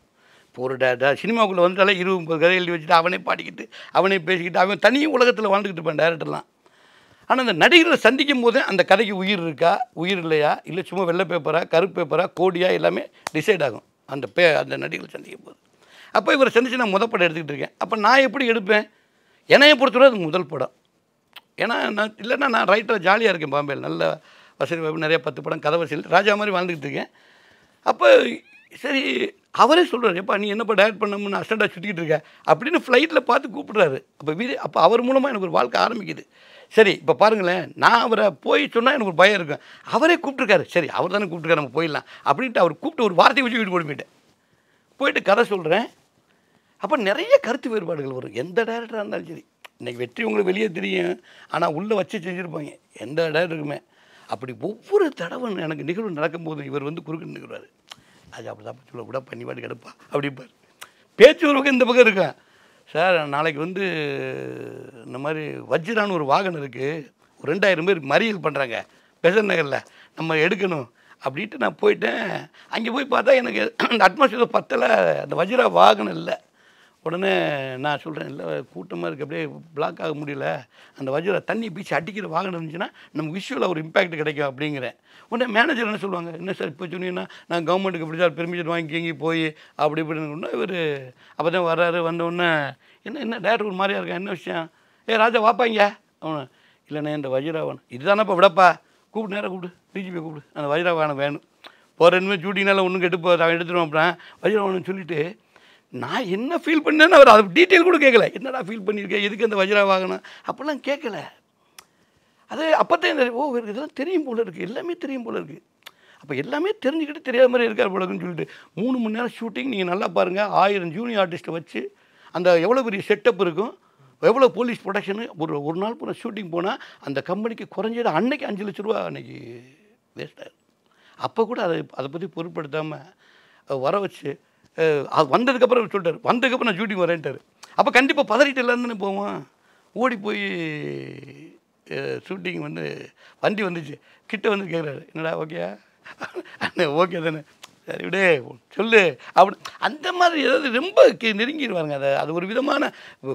Speaker 4: ஒரு டே சினிமாவுக்குள்ளே சினிமாக்குள்ளே வந்துட்டாலே இருபது முப்பது கதை எழுதி வச்சுட்டு அவனே பாடிக்கிட்டு அவனே பேசிக்கிட்டு அவன் தனி உலகத்தில் வாழ்ந்துக்கிட்டு இருப்பான் டேரக்டர்லாம் ஆனால் அந்த நடிகர்களை சந்திக்கும் போதே அந்த கதைக்கு உயிர் இருக்கா உயிர் இல்லையா இல்லை சும்மா வெள்ளை பேப்பரா கருப்பு பேப்பரா கோடியா எல்லாமே டிசைட் ஆகும் அந்த பே அந்த நடிகர்களை சந்திக்கும் போது. அப்போ இவரை சந்திச்சு நான் முதல் படம் எடுத்துக்கிட்டு இருக்கேன். அப்போ நான் எப்படி எடுப்பேன்? என்னையை பொறுத்தவரை அது முதல் படம். ஏன்னா நான் இல்லைன்னா நான் ரைட்டர் ஜாலியாக இருக்கேன் பாம்பேயில் நல்ல வசதி நிறைய பத்து படம் கதை வசதி ராஜா மாதிரி வாழ்ந்துக்கிட்டு இருக்கேன். அப்போ சரி அவரே சொல்கிறார் எப்பா நீ என்னப்பா டயட் பண்ணணும்னு அஸ்டண்டாக சுற்றிக்கிட்டு இருக்க? அப்படின்னு ஃப்ளைட்டில் பார்த்து கூப்பிடுறாரு. அப்போ வீடு அப்போ அவர் மூலமாக எனக்கு ஒரு வாழ்க்கை ஆரம்பிக்குது. சரி இப்போ பாருங்களேன் நான் அவரை போய் சொன்னால் எனக்கு ஒரு பயம் இருக்கும். அவரே கூப்பிட்ருக்காரு சரி அவர் தானே கூப்பிட்டுருக்காரு நம்ம போயிடலாம். அப்படின்ட்டு அவர் கூப்பிட்டு ஒரு வார்த்தையை வச்சு வீட்டு கொடுப்பிட்டேன் போயிட்டு கதை சொல்கிறேன் அப்போ நிறைய கருத்து வேறுபாடுகள் வரும். எந்த டேரக்டராக இருந்தாலும் சரி. இன்றைக்கி வெற்றி உங்களுக்கு வெளியே தெரியும். ஆனால் உள்ளே வச்சு செஞ்சுருப்பாங்க. எந்த டேரக்டருக்குமே அப்படி ஒவ்வொரு தடவை எனக்கு நிகழ்வு நடக்கும்போது இவர் வந்து குறுக்கு நிற்கிறாரு ராஜா அப்படி தான் சொல்ல கூட பண்ணி பாட்டு கிடப்பா அப்படிப்பார் பேச்சு ஒரு பக்கம் இந்த பக்கம் இருக்கேன் சார் நாளைக்கு வந்து இந்த மாதிரி வஜ்ரான்னு ஒரு வாகனம் இருக்குது ஒரு ரெண்டாயிரம் பேர் மறியல் பண்ணுறாங்க பெசன் நகரில். நம்ம எடுக்கணும். அப்படின்ட்டு நான் போயிட்டேன். அங்கே போய் பார்த்தா எனக்கு அந்த அட்மாஸ்பியர் பத்தலை. அந்த வஜ்ரா வாகனம் இல்லை. உடனே நான் சொல்கிறேன் இல்லை கூட்டமாக இருக்குது அப்படியே பிளாக் ஆக முடியல. அந்த வஜ்ர தண்ணி பீச்சு அடிக்கிற வாகனம் இருந்துச்சுன்னா நமக்கு விஷுவலாக ஒரு இம்பாக்ட் கிடைக்கும் அப்படிங்கிறேன். உடனே மேனேஜர் என்ன சொல்லுவாங்க? என்ன சார் இப்போ சொன்னீங்கன்னா நான் கவர்மெண்ட்டுக்கு இப்படி சார் பெர்மிஷன் வாங்கி இங்கே போய் அப்படி இப்படின்னு இவர் அப்போ தான் வர்றாரு வந்த உடனே என்ன என்ன டேரக்டர் ஒரு மாதிரியா இருக்கா என்ன விஷயம்? ஏ ராஜா வாப்பாங்க அவனு இல்லைண்ணே இந்த வஜ்ராவன் இதுதானப்பா விடப்பா. கூப்பிடு நேராக கூப்பிடு டிஜிபி கூப்பிடு. அந்த வஜ்ராவானம் வேணும். போகிற இனிமேல் ஷூட்டிங்னால ஒன்றும் கெட்டு போகுது அவன் எடுத்துருவான் அப்புறம் வஜ்ராவானம் சொல்லிட்டு நான் என்ன ஃபீல் பண்ணேன்னு அவர் அது டீட்டெயில் கூட கேட்கல என்னடா ஃபீல் பண்ணியிருக்கேன் எதுக்கு அந்த வஜ்ரா வாகனம் அப்படிலாம் கேட்கல அது அப்போத்தான் இந்த ஓ இதெல்லாம் தெரியும் போல இருக்குது எல்லாமே தெரியும் போல இருக்குது அப்போ எல்லாமே தெரிஞ்சுக்கிட்டு தெரியாத மாதிரி இருக்கார் போலக்குன்னு சொல்லிட்டு மூணு மணி நேரம் ஷூட்டிங் நீங்கள் நல்லா பாருங்கள் ஆயிரம் ஜூனியர் ஆர்டிஸ்ட்டை வச்சு அந்த எவ்வளோ பெரிய செட்டப் இருக்கும்? எவ்வளோ போலீஸ் ப்ரொடக்ஷனு ஒரு ஒரு நாள் பூரா ஷூட்டிங் போனால் அந்த கம்பெனிக்கு குறைஞ்சது அன்னைக்கு அஞ்சு லட்ச ரூபா அன்னைக்கு வேஸ்ட்டாக அப்போ கூட அதை அதை பற்றி பொருட்படுத்தாமல் வர வச்சு அது வந்ததுக்கப்புறம் சொல்லிட்டார். வந்ததுக்கப்புறம் நான் ஷூட்டிங் வரேன்ட்டார். அப்போ கண்டிப்பாக பதறிட்டு இல்லைன்னு போவோம். ஓடி போய் ஷூட்டிங் வந்து வண்டி வந்துச்சு. கிட்ட வந்து கேட்குறாரு என்னடா ஓகேயா அண்ணே ஓகே தானே. சரி விடே சொல்லு. அப்படி அந்த மாதிரி ஏதாவது ரொம்ப கி- நெருங்கிடுவாருங்க அதை அது ஒரு விதமான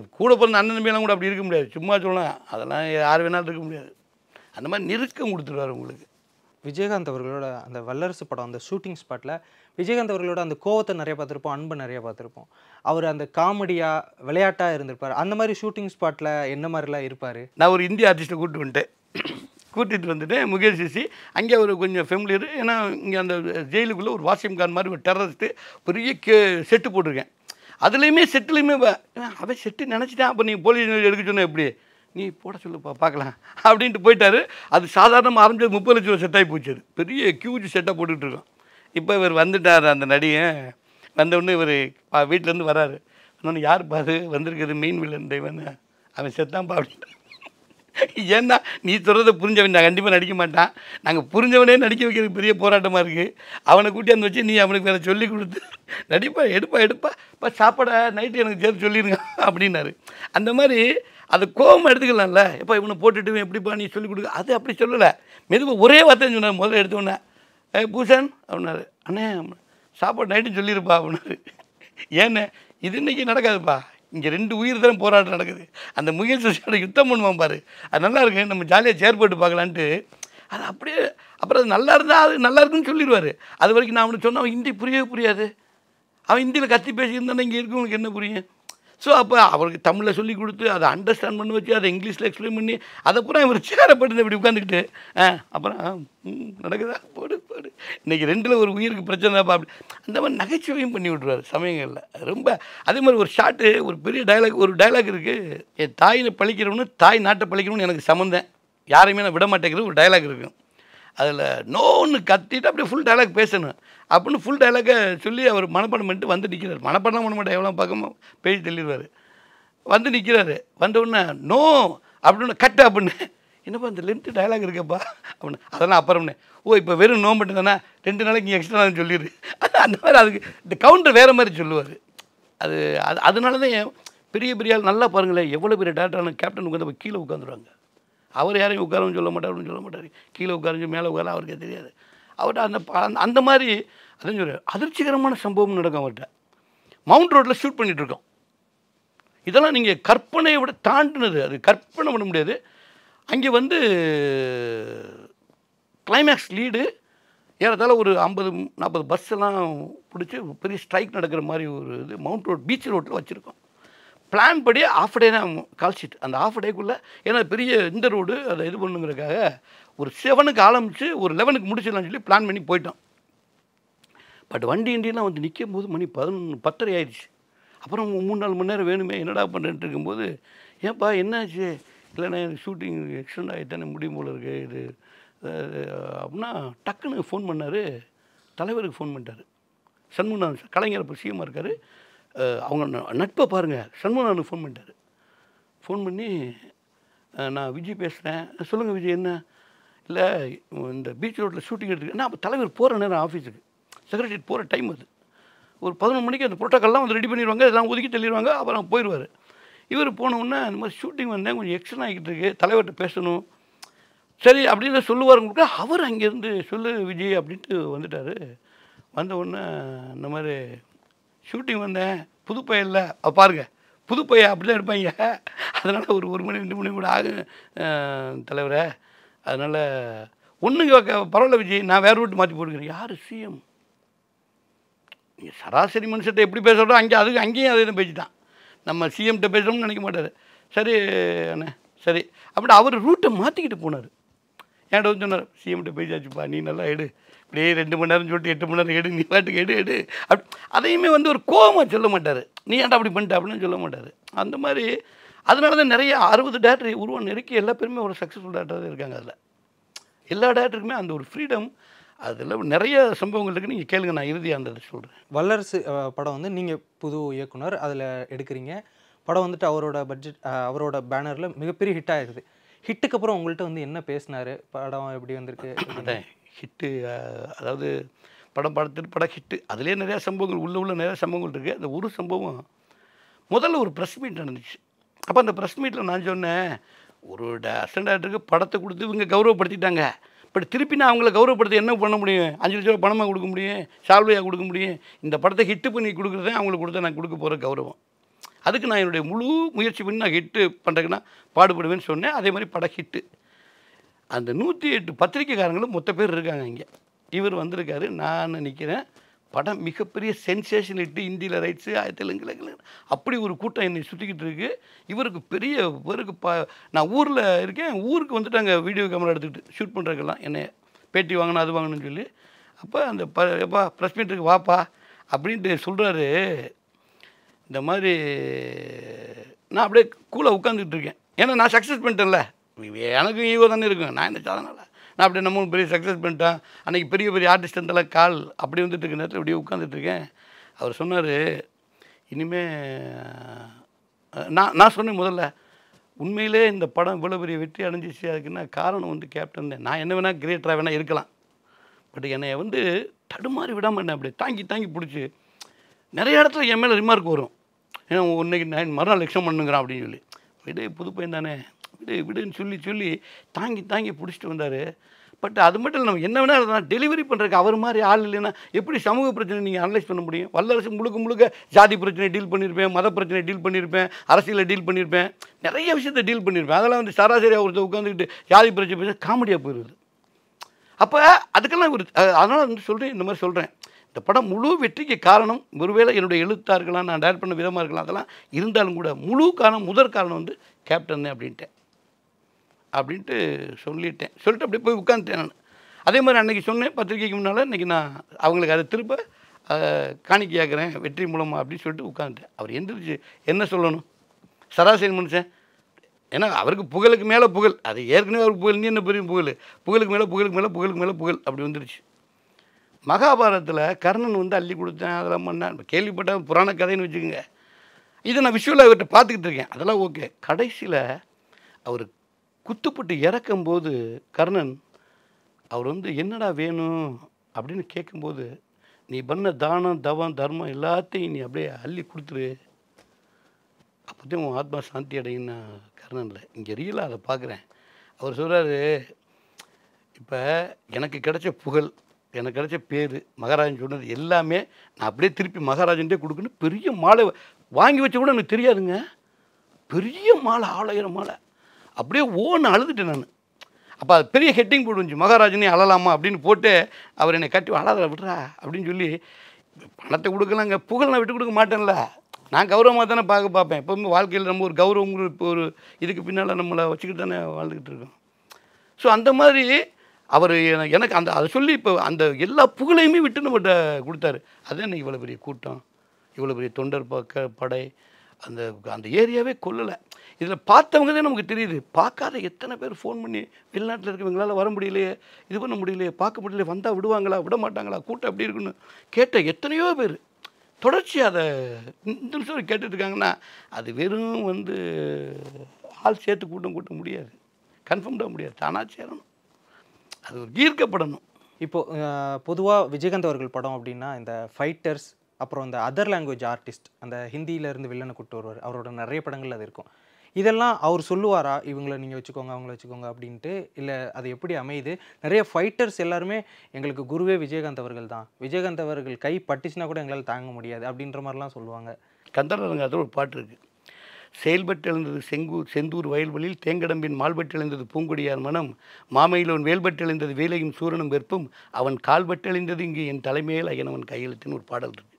Speaker 4: கூட பிறந்த அண்ணன் தம்பியெல்லாம் கூட அப்படி இருக்க முடியாது. சும்மா சொல்லலாம். அதெல்லாம் யார் வேணாலும் இருக்க முடியாது. அந்த மாதிரி நெருக்கம் கொடுத்துருவாரு உங்களுக்கு.
Speaker 5: விஜயகாந்த் அவர்களோட அந்த வல்லரசு படம் அந்த ஷூட்டிங் ஸ்பாட்டில் விஜயகாந்த் அவர்களோட அந்த கோவத்தை நிறைய பார்த்துருப்போம் அன்பை நிறைய பார்த்துருப்போம். அவர் அந்த காமெடியாக விளையாட்டாக இருந்திருப்பார். அந்த மாதிரி ஷூட்டிங் ஸ்பாட்டில் என்ன மாதிரிலாம் இருப்பார்?
Speaker 4: நான் ஒரு இந்திய ஆர்டிஸ்ட்டை கூப்பிட்டு வந்துட்டேன். கூட்டிகிட்டு வந்துட்டேன். முகேஷ் சிசி அங்கே ஒரு கொஞ்சம் ஃபெமிலியர். ஏன்னா இங்கே அந்த ஜெயிலுக்குள்ளே ஒரு வாஷிங் கான் மாதிரி ஒரு டெரரிஸ்ட்டு பெரிய கே செட்டு போட்டிருக்கேன். அதுலேயுமே செட்டுலேயுமே அவன் செட்டு நினச்சிட்டான். அப்போ நீ போலீஸ் எடுக்க சொன்ன எப்படி? நீ போட சொல்லுப்பா பார்க்கலாம். அப்படின்ட்டு போயிட்டாரு. அது சாதாரணமாக ஆரம்பிச்சது முப்பது லட்சம் ரூபா செட்டாகி போச்சு. அது பெரிய கியூஜ் செட்டாக போட்டுக்கிட்டு இருக்கோம். இப்போ இவர் வந்துட்டார் அந்த நடிகன் வந்தவுடனே இவர் வீட்டிலேருந்து வராரு. இன்னொன்று யார் பாரு வந்திருக்குது மீன் வில்லன் தெய்வன் அவன் செத்தான்ப்பா அப்படின்ட்டு ஏன்னா நீ சொல்கிறத புரிஞ்சவன் நான் கண்டிப்பாக நடிக்க மாட்டான். நாங்கள் புரிஞ்சவனே நடிக்க வைக்கிறது பெரிய போராட்டமாக இருக்குது அவனை கூட்டியாந்து வச்சு நீ அவனுக்கு வேறு சொல்லி கொடுத்து நடிப்பா எடுப்பா எடுப்பா. இப்போ சாப்பாடை நைட்டு எனக்கு சேர்த்து சொல்லிடுங்க அப்படின்னாரு. அந்த மாதிரி அது கோபம் எடுத்துக்கலாம்ல. இப்போ இவனை போட்டுட்டு எப்படிப்பா நீ சொல்லிக் கொடுக்க? அது அப்படி சொல்லலை. மெதுவாக ஒரே வார்த்தை சொன்னார் முதல்ல எடுத்தோன்னே ஏ பூஷன் அப்படின்னாரு. அண்ணே சாப்பாடு நைட்டு சொல்லியிருப்பா அப்படின்னாரு. ஏண்ணே இது இன்னைக்கு நடக்காதுப்பா. இங்கே ரெண்டு உயிர் தான் போராட்டம் நடக்குது. அந்த முயல் சசியோட யுத்தம் பண்ணுவான் பாரு. அது நல்லா இருக்கு நம்ம ஜாலியாக சேர் போட்டு பார்க்கலான்ட்டு. அது அப்படியே அப்புறம் அது நல்லா இருந்தால் அது நல்லா இருக்குன்னு சொல்லிடுவார் அது வரைக்கும் நான் அவனுக்கு சொன்ன அவன் ஹிந்தி புரியவே புரியாது. அவன் ஹிந்தியில் கத்தி பேசியிருந்தானே இங்கே இருக்கவனுக்கு என்ன புரியும்? ஸோ அப்போ அவருக்கு தமிழில் சொல்லி கொடுத்து அதை அண்டர்ஸ்டாண்ட் பண்ண வச்சு அதை இங்கிலீஷில் எக்ஸ்பிளைன் பண்ணி அதை பூரா இவர் சேரப்பட்டு இப்படி உட்காந்துக்கிட்டு ஆ அப்புறம் நடக்குதா? போடு போடு. இன்றைக்கி ரெண்டில் ஒரு உயிருக்கு பிரச்சனை அப்படி. அந்த மாதிரி நகைச்சுவையும் பண்ணி விட்ருவார் சமயங்களில். ரொம்ப அதே மாதிரி ஒரு ஷாட்டு ஒரு பெரிய டயலாக் ஒரு டயலாக் இருக்குது என் தாயினை பழிக்கிறவனு தாய் நாட்டை பழிக்கிறவனு எனக்கு சம்மந்தேன் யாரையுமே நான் விட மாட்டேங்கிறது ஒரு டயலாக் இருக்கும் அதில் நோன்னு கத்திட்டு அப்படியே ஃபுல் டயலாக் பேசணும். அப்படின்னு ஃபுல் டைலாக்கை சொல்லி அவர் மனப்பாடம் பண்ணிட்டு வந்து நிற்கிறார் மனப்பாடம் பண்ண மாட்டேன். எவ்வளோ பார்க்காம பேசி தெளிவார் வந்து நிற்கிறாரு வந்தவுடனே நோ அப்படின்னு கட்டு அப்படின்னு என்னப்பா இந்த லென்த்து டயலாக் இருக்கப்பா? அப்படின்னு. அதெல்லாம் அப்புறம்னே ஓ இப்போ வெறும் நோ மட்டும் தானே? ரெண்டு நாளைக்கு நீ எக்ஸ்ட்ரா சொல்லிடு அந்த மாதிரி அதுக்கு இந்த கவுண்டர் வேறு மாதிரி சொல்லுவார். அது அது அதனால தான் பெரிய பெரிய ஆள் நல்லா பாருங்களேன். எவ்வளோ பெரிய டேரக்டரான கேப்டன் உட்காந்து கீழே உட்காந்துருவாங்க அவர் யாரையும் உட்காரவும் சொல்ல மாட்டாருன்னு சொல்ல மாட்டார். கீழே உட்காரஞ்சு மேலே உட்கார அவருக்கே தெரியாது. அவர்கிட்ட அந்த அந்த- அந்த மாதிரி அதான் சொல்கிறார் அதிர்ச்சிகரமான சம்பவம் நடக்கும் அவர்கிட்ட. மவுண்ட் ரோட்டில் ஷூட் பண்ணிகிட்ருக்கோம் இருக்கோம். இதெல்லாம் நீங்கள் கற்பனையை விட தாண்டினது அது கற்பனை பண்ண முடியாது. அங்கே வந்து கிளைமேக்ஸ் லீடு ஏறத்தாழ ஒரு ஐம்பது நாற்பது பஸ் எல்லாம் பிடிச்சி பெரிய ஸ்ட்ரைக் நடக்கிற மாதிரி ஒரு இது மவுண்ட் ரோட் பீச் ரோட்டில் வச்சுருக்கோம். பிளான் படி ஆஃப் டே தான் கால் ஷீட் அந்த ஆஃப் டேக்குள்ளே ஏன்னா பெரிய இந்த ரோடு அதை இது பண்ணுங்கிறக்காக ஒரு செவனுக்கு ஆரம்பித்து ஒரு லெவனுக்கு முடிச்சிடலாம்னு சொல்லி பிளான் பண்ணி போயிட்டோம். பட் வண்டி இண்டியெலாம் வந்து நிற்கும் போது மணி பதினொன்று பத்தரை ஆயிடுச்சு. அப்புறம் மூணு நாலு மணி நேரம் வேணுமே என்னடா பண்ணுறேன்ட்டு இருக்கும்போது ஏன்ப்பா என்னாச்சு? இல்லைண்ணே ஷூட்டிங் எக்ஸ்டெண்ட் ஆகிட்டானே முடியும் போல இருக்கு இது அப்படின்னா டக்குன்னு ஃபோன் பண்ணார் தலைவருக்கு ஃபோன் பண்ணிட்டார். சண்முகநாதன் கலைஞர் இப்போ சிஎம்மாக இருக்கார். அவங்க ந- நட்பை பாருங்கள் சண்முகநாதனுக்கு ஃபோன் பண்ணிட்டார். ஃபோன் பண்ணி நான் விஜய் பேசுகிறேன் சொல்லுங்கள் விஜய் என்ன? இல்லை இந்த பீச் ரோட்டில் ஷூட்டிங் எடுத்துருக்கு நான் அப்போ தலைவர் போகிற நேரம் ஆஃபீஸுக்கு செக்ரட்டரியேட் போகிற டைம் அது. ஒரு பதினொன்று மணிக்கு அந்த ப்ரோட்டோக்கால்லாம் வந்து ரெடி பண்ணிடுவாங்க இதெல்லாம் ஒதுக்கி தள்ளிடுவாங்க அப்புறம் போயிடுவார். இவர் போனவுடனே இந்த மாதிரி ஷூட்டிங் வந்தேன் கொஞ்சம் எக்ஸ்டன் ஆகிட்டு இருக்கு தலைவர்கிட்ட பேசணும். சரி அப்படின்னு சொல்லுவாருங்க அவர் அங்கேருந்து சொல்லு விஜய் அப்படின்ட்டு வந்துட்டார். வந்த உடனே இந்த மாதிரி ஷூட்டிங் வந்தேன். புது பையன் இல்லை. அவ பாருங்க. புது பையன் அப்படி தான் எடுப்பாங்க அதனால் ஒரு ஒரு மணி ரெண்டு மணி கூட ஆகும் தலைவரே. அதனால் ஒன்றுங்க பரவாயில்ல விஜய். நான் வேறு ரூட் மாற்றி போட்டுக்கிறேன். யார் சிஎம் நீங்கள் சராசரி மனுஷர்கிட்ட எப்படி பேசுகிறோம் அங்கே அதுக்கு அங்கேயும் அதே தான் பேசிட்டான். நம்ம சிஎம்கிட்ட பேசுகிறோம்னு நினைக்க மாட்டார். சரி அண்ணே சரி. அப்படி அவர் ரூட்டை மாற்றிக்கிட்டு போனார். என்கிட்ட வந்து சொன்னார்? சிஎம்கிட்ட பேசியாச்சுப்பா. நீ நல்லா எடு இப்படியே ரெண்டு மணி நேரம் சொல்லிட்டு எட்டு மணி நேரம் எடு நீ பாட்டுக்கு எடு எடு. அப் அதையுமே வந்து ஒரு கோவமாக சொல்ல மாட்டார். நீ ஏன்டா அப்படி பண்ணிட்ட அப்படின்னு சொல்ல மாட்டார். அந்த மாதிரி அதனால தான் நிறைய அறுபது டேரக்டர் உருவம் நெருக்கி எல்லா பேருமே ஒரு சக்ஸஸ்ஃபுல் டேரக்டர் இருக்காங்க அதில். எல்லா டேரக்டருக்குமே அந்த ஒரு ஃப்ரீடம் அதில் நிறைய சம்பவங்கள் இருக்குது நீங்கள் கேளுங்க நான் இறுதியாக அந்த சொல்கிறேன்
Speaker 5: வல்லரசு படம் வந்து நீங்கள் புது இயக்குனர் அதில் எடுக்கிறீங்க. படம் வந்துட்டு அவரோட பட்ஜெட் அவரோட பேனரில் மிகப்பெரிய ஹிட் ஆயிருது. ஹிட்டுக்கு அப்புறம் உங்கள்கிட்ட வந்து என்ன பேசினாரு? படம் எப்படி வந்திருக்கு?
Speaker 4: ஹிட்டு அதாவது படம் படத்தில் படம் ஹிட்டு அதுலேயே நிறையா சம்பவங்கள் உள்ள உள்ள நிறையா சம்பவங்கள் இருக்குது அந்த ஒரு சம்பவம் முதல்ல ஒரு ப்ரெஸ் மீட் நடந்துச்சு. அப்போ அந்த ப்ரெஸ் மீட்டில் நான் சொன்னேன் ஒரு அசண்டாட்டுக்கு படத்தை கொடுத்து இவங்க கௌரவப்படுத்திட்டாங்க. பட் திருப்பி நான் அவங்கள கௌரவப்படுத்தி என்ன பண்ண முடியும்? அஞ்சு லட்ச ரூபா பணமாக கொடுக்க முடியும்? சால்வையாக கொடுக்க முடியும்? இந்த படத்தை ஹிட்டு பண்ணி கொடுக்குறதே அவங்களுக்கு கொடுத்த நான் கொடுக்க போகிற கௌரவம். அதுக்கு நான் என்னுடைய முழு முயற்சி பண்ணி நான் ஹிட்டு பண்ணுறதுக்குன்னா பாடுபடுவேன்னு சொன்னேன். அதே மாதிரி படம் ஹிட்டு அந்த நூற்றி எட்டு பத்திரிக்கைக்காரங்களும் மொத்த பேர் இருக்காங்க இங்கே. இவர் வந்திருக்காரு நான் நிற்கிறேன் படம் மிகப்பெரிய சென்சேஷன் இட்டு இந்தியில் ரைட்ஸு தெலுங்குல அப்படி ஒரு கூட்டம் என்னை சுற்றிக்கிட்டு இருக்குது இவருக்கு பெரிய இவருக்கு ப நான் ஊரில் இருக்கேன் ஊருக்கு வந்துட்டாங்க வீடியோ கேமரா எடுத்துக்கிட்டு. ஷூட் பண்ணுறதுக்கெல்லாம் என்னை பேட்டி வாங்கணும் அது வாங்கணும்னு சொல்லி. அப்போ அந்த ப எப்பா ப்ரெஸ் மீட்டருக்கு வாப்பா அப்படின்ட்டு சொல்கிறாரு இந்த மாதிரி நான் அப்படியே கூலாக உட்காந்துக்கிட்டு இருக்கேன். ஏன்னா நான் சக்ஸஸ் பண்ணிட்டேன்ல. எனக்கு ஈகோ தானே இருக்கும் நான் என்ன சாதனால நான் அப்படியே நம்ம பெரிய சக்ஸஸ் பண்ணிட்டேன். அன்றைக்கி பெரிய பெரிய ஆர்டிஸ்ட் இருந்தாலும் கால். அப்படி வந்துட்டு இருக்க நேரத்தில் அப்படியே உட்காந்துட்ருக்கேன் அவர் சொன்னார் இனிமே நான் நான் சொன்னேன் முதல்ல உண்மையிலே இந்த படம் இவ்வளோ பெரிய வெற்றி அடைஞ்சிச்சு. அதுக்குன்னா காரணம் வந்து கேப்டன் தான் நான் என்ன வேணால் கிரியேட்டராக வேணால் இருக்கலாம். பட் என்னை வந்து தடுமாறி விடாமல் என்ன அப்படி தாங்கி தாங்கி பிடிச்சி நிறைய இடத்துல என் மேலே ரிமார்க் வரும். ஏன்னா இன்னைக்கு நான் மறுநாள் லட்சம் பண்ணுங்கிறான் அப்படின்னு சொல்லி. விடு புது பையன் தானே. விடு விடுன்னு சொல்லி சொல்லி தாங்கி தாங்கி பிடிச்சிட்டு வந்தார். பட் அது மட்டும் இல்லை நம்ம என்ன வேணால் இருந்தால் டெலிவரி பண்ணுறதுக்கு அவர் மாதிரி ஆள் இல்லைன்னா எப்படி சமூக பிரச்சனை நீங்கள் அனலைஸ் பண்ண முடியும்? வல்லரசு முழுக்க முழுக்க ஜாதி பிரச்சனை டீல் பண்ணியிருப்பேன் மத பிரச்சனை டீல் பண்ணியிருப்பேன் அரசியலை டீல் பண்ணியிருப்பேன் நிறைய விஷயத்தை டீல் பண்ணியிருப்பேன் அதெல்லாம் வந்து சராசரியாக ஒருத்தர் உட்காந்துக்கிட்டு ஜாதி பிரச்சனை பேச காமெடியாக போயிடுது அப்போ அதுக்கெல்லாம் ஒரு அதனால் வந்து சொல்கிறேன் இந்த மாதிரி சொல்கிறேன் இந்த படம் முழு வெற்றிக்கு காரணம் ஒருவேளை என்னுடைய எழுத்தாக இருக்கலாம் நான் டேரக்ட் பண்ண விதமாக இருக்கலாம் அதெல்லாம் இருந்தாலும் கூட முழு காரணம் முதற் காரணம் வந்து கேப்டன் அப்படின்ட்டு அப்படின்ட்டேன். அப்படின்ட்டு சொல்லிட்டேன். சொல்லிட்டு அப்படியே போய் உட்காந்துட்டேன் நான். அதே மாதிரி அன்றைக்கி சொன்னேன் பத்திரிக்கைக்கு முன்னால் இன்றைக்கி நான் அவங்களுக்கு அதை திருப்ப காணிக்கையாக்குறேன் வெற்றி மூலமாக அப்படின்னு சொல்லிட்டு உட்காந்துட்டேன் அவர் எந்திரிச்சு என்ன சொல்லணும்? சராசரி மனுஷன். ஏன்னா அவருக்கு புகழுக்கு மேலே புகழ். அது ஏற்கனவே அவருக்கு புகழ். நீ என்ன பெரிய புகழ்? புகழுக்கு மேலே புகழுக்கு மேலே புகழுக்கு மேலே புகழ். அப்படி வந்துருச்சு. மகாபாரதத்தில் கர்ணன் வந்து அள்ளி கொடுத்தேன் அதெல்லாம் பண்ணேன். கேள்விப்பட்ட புராண கதைன்னு வச்சுக்கோங்க. இதை நான் விஷுவலாக அவர்கிட்ட பார்த்துக்கிட்டு இருக்கேன். அதெல்லாம் ஓகே கடைசியில் அவர் குத்துப்பட்டு இறக்கும்போது கர்ணன் அவர் வந்து என்னடா வேணும்? அப்படின்னு கேட்கும்போது நீ பண்ண தானம் தவம் தர்மம் எல்லாத்தையும் நீ அப்படியே அள்ளி கொடுத்துரு. அப்போதான் உன் ஆத்மா சாந்தி அடையுன்னு கர்ணனில் இங்கே ரியலாக அதை பார்க்குறேன். அவர் சொல்கிறாரு இப்போ எனக்கு கிடைச்ச புகழ் எனக்கு கிடைச்ச பேர் மகாராஜன் சொன்னது எல்லாமே நான் அப்படியே திருப்பி மகாராஜன்டே கொடுக்குன்னு பெரிய மாலை வாங்கி வச்ச கூட எனக்கு தெரியாதுங்க. பெரிய மாலை ஆளாயிரம் மாலை. அப்படியே ஓன்னு அழுதுட்டேன் நான். அப்போ அது பெரிய ஹெட்டிங் போட்டுருந்துச்சு மகாராஜனே அழலாமா அப்படின்னு போட்டு அவர் என்னை கட்டி அழாத விட்றா அப்படின்னு சொல்லி பணத்தை கொடுக்கலாங்க. புகழ் நான் விட்டு கொடுக்க மாட்டேன்ல. நான் கௌரவமாக தானே பார்க்க பார்ப்பேன். எப்போவுமே வாழ்க்கையில் நம்ம ஒரு கௌரவம் இப்போ ஒரு இதுக்கு பின்னால் நம்மளை வச்சுக்கிட்டு தானே வாழ்ந்துக்கிட்டு இருக்கோம். ஸோ அந்த மாதிரி அவர் எனக்கு அந்த அதை சொல்லி இப்போ அந்த எல்லா புகழையுமே விட்டு நம்மகிட்ட கொடுத்தாரு. அதுதான் என்ன இவ்வளோ பெரிய கூட்டம் இவ்வளோ பெரிய தொண்டர் பக்க படை அந்த அந்த ஏரியாவே கொல்லலை. இதில் பார்த்தவங்க தான் நமக்கு தெரியுது. பார்க்காத எத்தனை பேர் ஃபோன் பண்ணி வெளிநாட்டில் இருக்கவங்களால வர முடியலையே இது பண்ண முடியலையே பார்க்க முடியலையே வந்தால் விடுவாங்களா விட மாட்டாங்களா கூட்டம் எப்படி இருக்குன்னு கேட்ட எத்தனையோ பேர். தொடர்ச்சி அதை இந்த நிமிஷம் கேட்டுட்ருக்காங்கன்னா அது வெறும் வந்து ஆள் சேர்த்து கூட்டம் கூட்ட முடியாது. கன்ஃபார்ம்டாக முடியாது. தானாக சேரணும். அது ஈர்க்கப்படணும்.
Speaker 5: இப்போது பொதுவாக விஜயகாந்த் அவர்கள் படம் அப்படின்னா இந்த ஃபைட்டர்ஸ் அப்புறம் இந்த அதர் லாங்குவேஜ் ஆர்டிஸ்ட் அந்த ஹிந்தியிலேருந்து வில்லனை கூட்டு வருவார். அவரோட நிறைய படங்கள் அது இருக்கும். இதெல்லாம் அவர் சொல்லுவாரா? இவங்கள நீங்கள் வச்சுக்கோங்க அவங்கள வச்சுக்கோங்க அப்படின்ட்டு இல்லை அது எப்படி அமையுது? நிறைய ஃபைட்டர்ஸ் எல்லாருமே எங்களுக்கு குருவே விஜயகாந்த் அவர்கள் தான். விஜயகாந்த் அவர்கள் கை பட்டுச்சுன்னா கூட எங்களால் தாங்க முடியாது அப்படின்ற மாதிரிலாம் சொல்லுவாங்க.
Speaker 4: கந்தரங்கத்தில் ஒரு பாட்டு இருக்குது செயல்பட்டு எழுந்தது செங்கூர் செந்தூர் வயல்வெளியில் தேங்கடம்பின் மால்பட்டு எழுந்தது பூங்கொடியார் மனம். மாமையிலோன் வேல்பட்டு எழுந்தது வேலையும் சூரனும் வெறுப்பும். அவன் கால்பட்டு எழுந்தது இங்கு என் தலைமையில் ஐயனவன் கையெழுத்துன்னு ஒரு பாடல் இருக்குது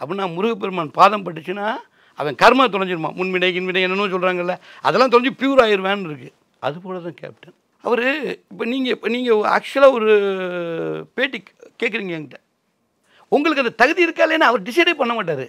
Speaker 4: அப்படின்னா முருகப்பெருமான் பாதம் பட்டுச்சுன்னா அவன் கர்மா தொலைஞ்சிருமா? முன்வினை இன்வினை என்னென்னோ சொல்கிறாங்கல்ல அதெல்லாம் தொலைஞ்சு பியூர் ஆயிடுவான்னு இருக்குது அது போல தான் கேப்டன் அவர் இப்போ நீங்கள் இப்போ நீங்கள் ஆக்சுவலாக ஒரு பேட்டி கேட்குறீங்க என்கிட்ட. உங்களுக்கு அந்த தகுதி இருக்கா இல்லைன்னா அவர் டிசைடே பண்ண மாட்டார்.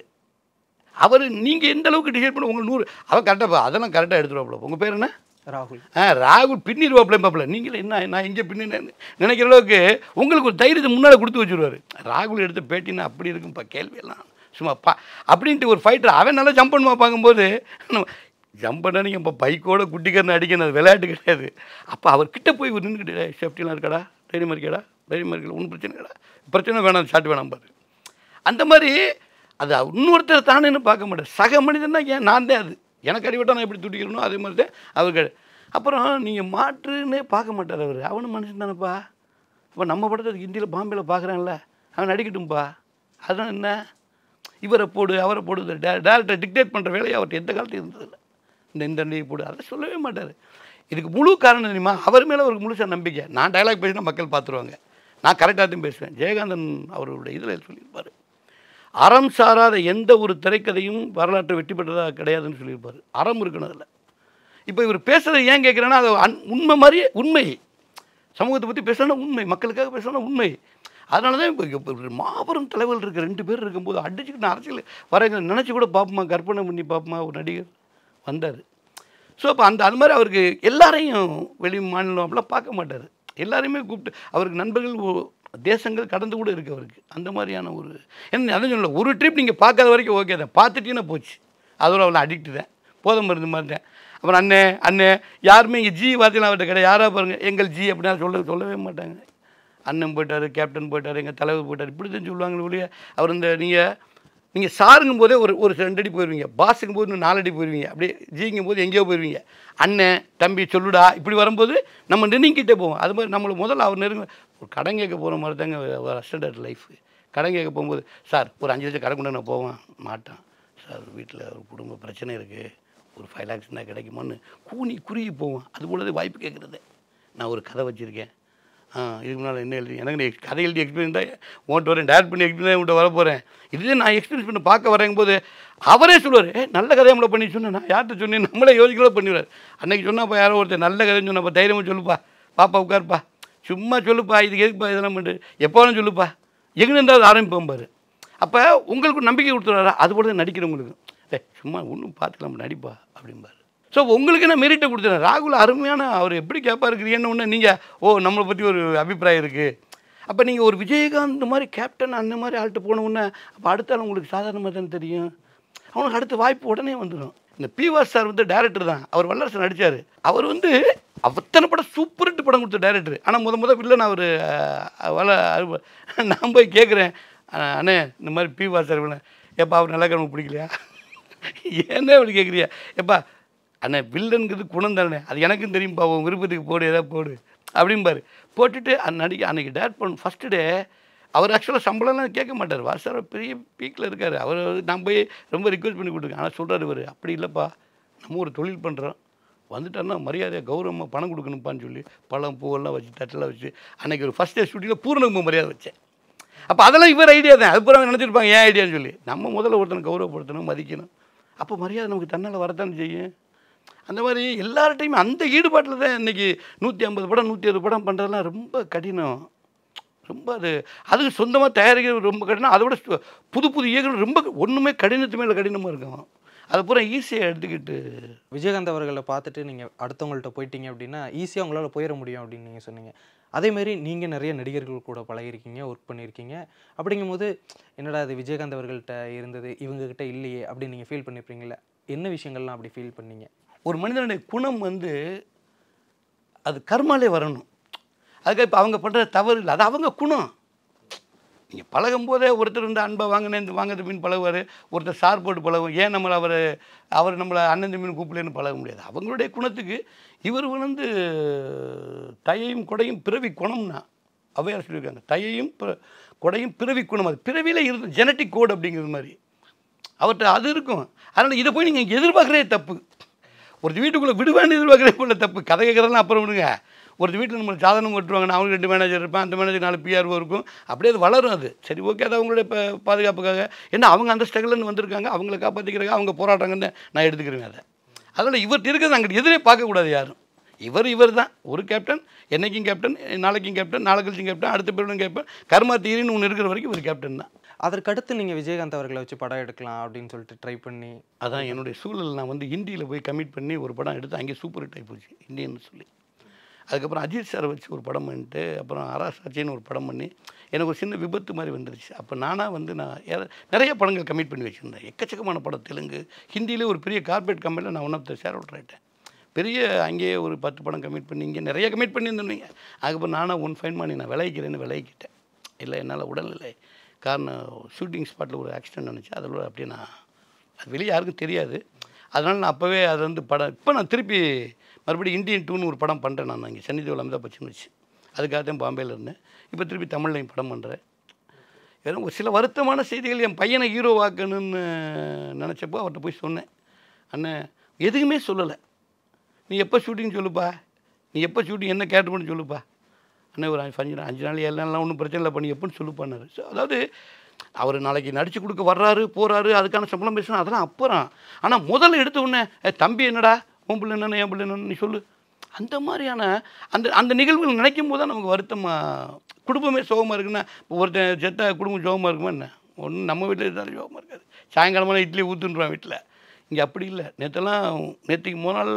Speaker 4: அவர் நீங்கள் எந்த அளவுக்கு டிசைட் பண்ண உங்களுக்கு நூறு அவர் கரெக்டாக அதெல்லாம் கரெக்டாக எடுத்துருவாப்புல. உங்கள் பேர் என்ன?
Speaker 5: ராகுல்.
Speaker 4: ஆ ராகுல் பின்னிடுவாப்புல பாப்பில் நீங்களே என்ன நான் இங்கே பின்னினேன்னு நினைக்கிற அளவுக்கு உங்களுக்கு ஒரு தைரியத்தை முன்னால் கொடுத்து வச்சுருவாரு. ராகுல் எடுத்த பேட்டின்னா அப்படி இருக்கும்ப்பா கேள்வியெல்லாம். சும்மா பா அப்படின்ட்டு ஒரு ஃபைட்டர் அவன் நல்லா ஜம்ப் பண்ணுவா பார்க்கும்போது ஜம்ப் பண்ண நீங்கள் இப்போ பைக்கோட குட்டிக்கரனை அடிக்கணும் அது விளையாட்டு கிடையாது. அப்போ அவர்கிட்ட போய் ஒரு நின்றுக்கிட்டு சேஃப்டிலாம் இருக்கடா? தைரியமாக இருக்கடா தைரியமாக இருக்கல ஒன்றும் பிரச்சனை இல்லைடா. பிரச்சனை வேணாம் ஷாட் வேணாம் பாரு. அந்த மாதிரி அது இன்னொருத்தர் தானேன்னு பார்க்க மாட்டேன் சக மனிதன்னா ஏன்? நான் தான் அது. எனக்கு அடிபட்டா நான் எப்படி துடிக்கிறனோ அதே மாதிரி தான் அவருக்கு அப்புறம் நீங்கள் மாற்றுன்னே பார்க்க மாட்டார் அவர். அவனும் மனுஷன் தானேப்பா. இப்போ நம்ம படத்தை ஹிந்தியில் பாம்பேயில் பார்க்குறான்ல அவன் நடிக்கட்டும்பா. அதான் என்ன? இவரை போடு அவரை போடு டே டேரக்டர் டிக்டேட் பண்ணுற வேலையை அவர்கிட்ட எந்த காலத்தையும் இருந்ததில்லை. இந்த இந்த நடிகை போடு அதை சொல்லவே மாட்டார். இதுக்கு முழு காரணம் தெரியுமா அவர் மேலே அவருக்கு முழுசாக நம்பிக்கை. நான் டயலாக் பேசினா மக்கள் பார்த்துருவாங்க. நான் கரெக்டாகத்தையும் பேசுவேன். ஜெயகாந்தன் அவருடைய இதில் சொல்லியிருப்பார். அறம் சாராத எந்த ஒரு திரைக்கதையும் வரலாற்று வெற்றி பெற்றதாக கிடையாதுன்னு சொல்லியிருப்பார். அறம் இருக்கணும் அதில். இப்போ இவர் பேசுகிறது ஏன் கேட்குறேன்னா அது அன் உண்மை மாதிரியே உண்மை. சமூகத்தை பற்றி பேசணும்னா உண்மை. மக்களுக்காக பேசணும்னா உண்மை. அதனால தான் இப்போ இப்போ மாபெரும் தலைவர்கள் இருக்க ரெண்டு பேர் இருக்கும்போது அடிச்சுக்கிட்டு அரசியல் வரங்க நினச்சி கூட பார்ப்போமா கற்பனை பண்ணி பார்ப்போமா ஒரு நடிகர் வந்தார். ஸோ அப்போ அந்த அது மாதிரி அவருக்கு எல்லாரையும் வெளி மாநிலம் அப்படிலாம் பார்க்க மாட்டார். எல்லாரையுமே கூப்பிட்டு அவருக்கு நண்பர்கள் தேசங்கள் கடந்து கூட இருக்குது அவருக்கு. அந்த மாதிரியான ஒரு என்ன அதான் சொல்லல ஒரு ட்ரிப் நீங்கள் பார்க்காத வரைக்கும் ஓகே தான். பார்த்துட்டீங்கன்னா போச்சு. அதோட அவளை அடிக்ட் தான். போதை மருந்து மாதிரி தான். அப்புறம் அண்ணே அண்ணே யாருமே இங்கே ஜி வார்த்தையெல்லாம் அவர்கிட்ட கிடையாது. யாராக பாருங்கள் எங்கள் ஜி அப்படின்னா சொல்ல சொல்லவே மாட்டாங்க. அண்ணன் போயிட்டார் கேப்டன் போயிட்டார் எங்கள் தலைவர் போயிட்டார். இப்படி தான் சொல்லுவாங்க ஒழிய அவர் இந்த நீங்கள் நீங்கள் சாருங்கும் போதே ஒரு ஒரு ரெண்டு அடி போயிடுவீங்க பாஸுங்கும் போது இன்னும் நாலு அடி போயிடுவீங்க அப்படியே ஜிங்கும் போது எங்கேயோ போயிடுவீங்க அண்ணன் தம்பி சொல்லுடா இப்படி வரும்போது நம்ம நெருங்கிட்டே போவோம். அது மாதிரி நம்மளை முதல்ல அவர் நெருங்க ஒரு கடன் கேட்க போகிற மாதிரி தாங்க ஒரு அஸ்டண்டர்ட் லைஃப் கடன் கேட்க போகும்போது சார் ஒரு அஞ்சு லட்சம் கடன் கொண்டு நான் போவேன். மாட்டேன். சார் வீட்டில் ஒரு குடும்ப பிரச்சனை இருக்குது ஒரு ஃபைவ் லேக்ஸ் தான் கிடைக்குமான்னு கூனி குறுகி போவோம் அது போலவே வாய்ப்பு கேட்குறது. நான் ஒரு கதை வச்சுருக்கேன். இதுக்கு முன்னால் என்ன எழுதி எனக்கு நீ கதை எழுதி எக்ஸ்பீரியன்ஸ் தான் உன்கிட்ட வரேன் டேரக்ட் பண்ணி எக்ஸ்பீரியன்ஸ் உங்கள்கிட்ட வர போகிறேன் இதுவே நான் எக்ஸ்பீரியன்ஸ் பண்ணி பார்க்க வரேங்கும் போது அவரே சொல்லுவார் ஏ நல்ல கதையை நம்மளை பண்ணி சொன்னேன் நான் யார்கிட்ட சொன்னேன் நம்மளே யோசிக்கலாம் பண்ணிடுவார். அன்னைக்கு சொன்னாப்பா யாரோ ஒருத்தர் நல்ல கதைன்னு சொன்னப்பா தைரியமாக சொல்லுப்பா பாப்பா உட்காருப்பா சும்மா சொல்லுப்பா இதுக்கு எதுக்குப்பா இதெல்லாம் பண்ணு எப்போ வேணும் சொல்லுப்பா எங்கே இருந்தால் ஆரம்பிப்போம் பாரு. அப்போ உங்களுக்கு நம்பிக்கை கொடுத்துறாரா அது போல தான் நடிக்கிறவங்களுக்கு. ஏ சும்மா ஒன்றும் பார்த்துக்கலாம் நடிப்பா அப்படிம்பாரு. ஸோ உங்களுக்கு என்ன மெரிட்டை கொடுத்துறேன்? ராகுல் அருமையான அவர் எப்படி கேப்பாக இருக்கிறீங்கன்னு ஒன்று நீங்கள் ஓ நம்மளை பற்றி ஒரு அபிப்பிராயம் இருக்குது அப்போ நீங்கள் ஒரு விஜயகாந்த் மாதிரி கேப்டன் அந்த மாதிரி ஆள்கிட்ட போன உடனே அப்போ அடுத்த ஆள் உங்களுக்கு சாதாரணமாக தானே தெரியும்? அவனுக்கு அடுத்த வாய்ப்பு உடனே வந்துடும் இந்த பிவாஸ் சார் வந்து டேரக்டர் தான். அவர் வல்லரசு நடித்தார் அவர் வந்து அத்தனை படம் சூப்பர் ஹிட் படம் கொடுத்த டேரக்டர் ஆனால் முத முத வில்லன் அவர் வள நான் போய் கேட்குறேன் அண்ணே இந்த மாதிரி பிவாஸ் சார் வில்லன் எப்பா அவர் நல்லா நமக்கு பிடிக்கலையா? ஏன்னே அப்படி கேட்குறியா எப்பா அண்ணே வில்லனுங்கிறது குணம் தானே. அது எனக்கும் தெரியும்ப்பா உன் விருப்பத்துக்கு போடு ஏதாவது போடு. அப்படிம்பாரு. போட்டுட்டு அந்த நடிக்க அன்றைக்கி டேட் பண்ண ஃபஸ்ட்டு டே அவர் ஆக்சுவலாக சம்பளம்லாம் கேட்க மாட்டார். வாசார பெரிய பீக்கில் இருக்கார். அவர் நான் போய் ரொம்ப ரிக்வெஸ்ட் பண்ணி கொடுத்துருக்கேன். ஆனால் சொல்கிறாரு இவர் அப்படி இல்லைப்பா. நம்ம ஒரு தொழில் பண்ணுறோம் வந்துட்டாருன்னா மரியாதையாக கௌரவமாக பணம் கொடுக்கணும்ப்பான்னு சொல்லி பழம் பூவெல்லாம் வச்சு தட்டெல்லாம் வச்சு அன்றைக்கி ஒரு ஃபஸ்ட் டே ஷூட்டிங்கில் பூர்ணகும்ப மரியாதை வச்சேன். அப்போ அதெல்லாம் இவர் ஐடியா தான். அது பூரா நினச்சிருப்பாங்க ஏன் ஐடியான்னு சொல்லி. நம்ம முதல்ல ஒருத்தனை கௌரவப்படுத்தணும் மதிக்கணும். அப்போ மரியாதை நமக்கு தன்னால் வரத்தானே செய்யும்? அந்த மாதிரி எல்லார்ட்டையுமே அந்த ஈடுபாட்டில் தான் இன்றைக்கி நூற்றி ஐம்பது படம் நூற்றி அறுபது படம் பண்ணுறதுலாம் ரொம்ப கடினம். ரொம்ப அது அதுக்கு சொந்தமாக தயாரிக்கிறது ரொம்ப கடினம். அதை விட புது புது இயக்குனர் ரொம்ப ஒன்றுமே கடினத்து மேலே கடினமாக இருக்கும் அதை பூரா ஈஸியாக எடுத்துக்கிட்டு.
Speaker 5: விஜயகாந்த் அவர்களை பார்த்துட்டு நீங்கள் அடுத்தவங்கள்ட்ட போயிட்டீங்க அப்படின்னா ஈஸியாக உங்களால் போயிட முடியும் அப்படின்னு நீங்கள் சொன்னீங்க. அதேமாரி நீங்கள் நிறைய நடிகர்கள் கூட பழகிருக்கீங்க ஒர்க் பண்ணியிருக்கீங்க. அப்படிங்கும்போது என்னடா அது விஜயகாந்த் அவர்கள்ட்ட இருந்தது இவங்ககிட்ட இல்லையே அப்படின்னு நீங்கள் ஃபீல் பண்ணியிருப்பீங்களே என்ன விஷயங்கள்லாம் அப்படி ஃபீல் பண்ணீங்க?
Speaker 4: ஒரு மனிதனுடைய குணம் வந்து அது கர்மாலே வரணும். அதுக்கு இப்போ அவங்க பண்ணுற தவறு இல்லை. அது அவங்க குணம். நீங்கள் பழகும் போதே ஒருத்தர் வந்து அன்பை வாங்கினேன் இந்த வாங்க தம்பின்னு பழகுவார் ஒருத்தர் சார் போட்டு பழகும் ஏன் நம்மளை அவர் அவர் நம்மளை அண்ணன் தம்பின்னு கூப்பிடலன்னு பழக முடியாது. அவங்களுடைய குணத்துக்கு இவர் வந்து தையையும் கொடையும் பிறவி குணம்னா அவையார் சொல்லியிருக்காங்க தையையும் பிற- கொடையும் பிறவி குணம். அது பிறவியில் இருந்து ஜெனட்டிக் கோடு அப்படிங்கிறது மாதிரி. அவர்கிட்ட அது இருக்கும். அதனால் இதை போய் நீங்கள் எதிர்பார்க்குறதே தப்பு. ஒரு வீட்டுக்குள்ளே விடுவேன்னு எதிர்பார்க்குறே போல தப்பு. கதை கேட்குறதுலாம் அப்புறம் விடுங்க. ஒரு வீட்டில் நம்மளுக்கு சாதனம் போட்டுருவாங்க நான் அவங்களுக்கு ரெண்டு மேனேஜர் இருப்பேன். அந்த மேனேஜர் நாலு பிஆர்ஓ இருக்கும். அப்படியே அது வளரும் அது. சரி ஓகே அது அவங்களுடைய இப்போ பாதுகாப்புக்காக. ஏன்னா அவங்க அந்த ஸ்ட்ரகிள்னு வந்திருக்காங்க. அவங்கள காப்பாற்றிக்கிறாங்க அவங்க போராடுறாங்கன்னு நான் எடுத்துக்கிறேன் அதை. அதனால் இவர்கிட்ட இருக்கிறது அங்கிட்ட எதிரே பார்க்கக்கூடாது யாரும். இவர் இவர் தான். ஒரு கேப்டன் என்னைக்கும் கேப்டன் நாளைக்கும் கேப்டன் நாளை கழிச்சும் கேப்டன் அடுத்த பேருடன் கேப்டன் கர்மா தீரின்னு ஒன்று இருக்கிற வரைக்கும் ஒரு கேப்டன் தான்.
Speaker 5: அதற்கடுத்து நீங்கள் விஜயகாந்த் அவர்களை வச்சு படம் எடுக்கலாம் அப்படின்னு சொல்லிட்டு ட்ரை பண்ணி
Speaker 4: அதான் என்னுடைய சூழல் நான் வந்து ஹிந்தியில் போய் கமிட் பண்ணி ஒரு படம் எடுத்து அங்கே சூப்பர் ஹிட் ஆகி போச்சு இந்தியன்னு சொல்லி. அதுக்கப்புறம் அஜித் சாரை வச்சு ஒரு படம் பண்ணிட்டு அப்புறம் ஆராசாச்சின்னு ஒரு படம் பண்ணி எனக்கு ஒரு சின்ன விபத்து மாதிரி வந்துருச்சு. அப்போ நானாக வந்து நான் நிறைய படங்கள் கமிட் பண்ணி வச்சுருந்தேன். எக்கச்சக்கமான படம் தெலுங்கு ஹிந்தியிலே ஒரு பெரிய கார்பரேட் கம்பெனியில் நான் ஒன் ஆஃப் த ஷேர் ஆகிட்டேன் பெரிய அங்கேயே ஒரு பத்து படம் கமிட் பண்ணி இங்கே நிறைய கமிட் பண்ணியிருந்தேன் அதுக்கப்புறம் நானாக ஒன் ஃபைன் பண்ணி நான் விளைவிக்கிறேன்னு விளைவிக்கிட்டேன். இல்லை என்னால் உடல் இல்லை. காரணம் ஷூட்டிங் ஸ்பாட்டில் ஒரு ஆக்சிடென்ட் நினச்சி அதில் அப்படியே நான் அது வெளியே யாருக்கும் தெரியாது. அதனால் நான் அப்போவே அது வந்து படம் இப்போ நான் திருப்பி மறுபடியும் இந்தியன் டூன்னு ஒரு படம் பண்ணுறேன் நான். இங்கே சென்னிதேவில் அமிதாப் பச்சன் வச்சு. அதுக்காக தான் பாம்பேயில் இருந்தேன். இப்போ திருப்பி தமிழ்லையும் படம் பண்ணுறேன் ஏன்னா ஒரு சில வருத்தமான செய்திகள் என் பையனை ஹீரோ ஆக்கணும்னு நினச்சப்போ அவர்கிட்ட போய் சொன்னேன். அண்ணன் எதுவுமே சொல்லலை. நீ எப்போ ஷூட்டிங் சொல்லுப்பா. நீ எப்போ ஷூட்டிங் என்ன கேட்டு பண்ணு சொல்லுப்பா. அண்ணன் ஒரு அஞ்சு நாள் அஞ்சு நாள் ஏழு நாள்லாம் ஒன்றும் பிரச்சனை இல்லை பண்ணி எப்படின்னு சொல்லி பண்ணார். ஸோ அதாவது அவர் நாளைக்கு நடிச்சு கொடுக்க வர்றாரு போகிறாரு அதுக்கான சம்பளம் பேசணும் அதெல்லாம் அப்புறம். ஆனால் முதல்ல எடுத்த உடனே தம்பி என்னடா? உன் பிள்ளை என்னென்ன என் பிள்ளை என்னன்னு நீ சொல்லு. அந்த மாதிரியான அந்த அந்த நிகழ்வுகள் நினைக்கும் போது தான் நமக்கு வருத்தமாக குடும்பமே சோகமாக இருக்குன்னா ஒருத்தன் செத்த குடும்பம் சோகமாக இருக்குமா என்ன? ஒன்றும் நம்ம வீட்டில் இருந்தாலும் சோகமாக இருக்காது. சாயங்காலமான இட்லி ஊற்றுன்றான் வீட்டில் இங்கே அப்படி இல்லை. நேற்றெல்லாம் நேற்றுக்கு மூணு நாள்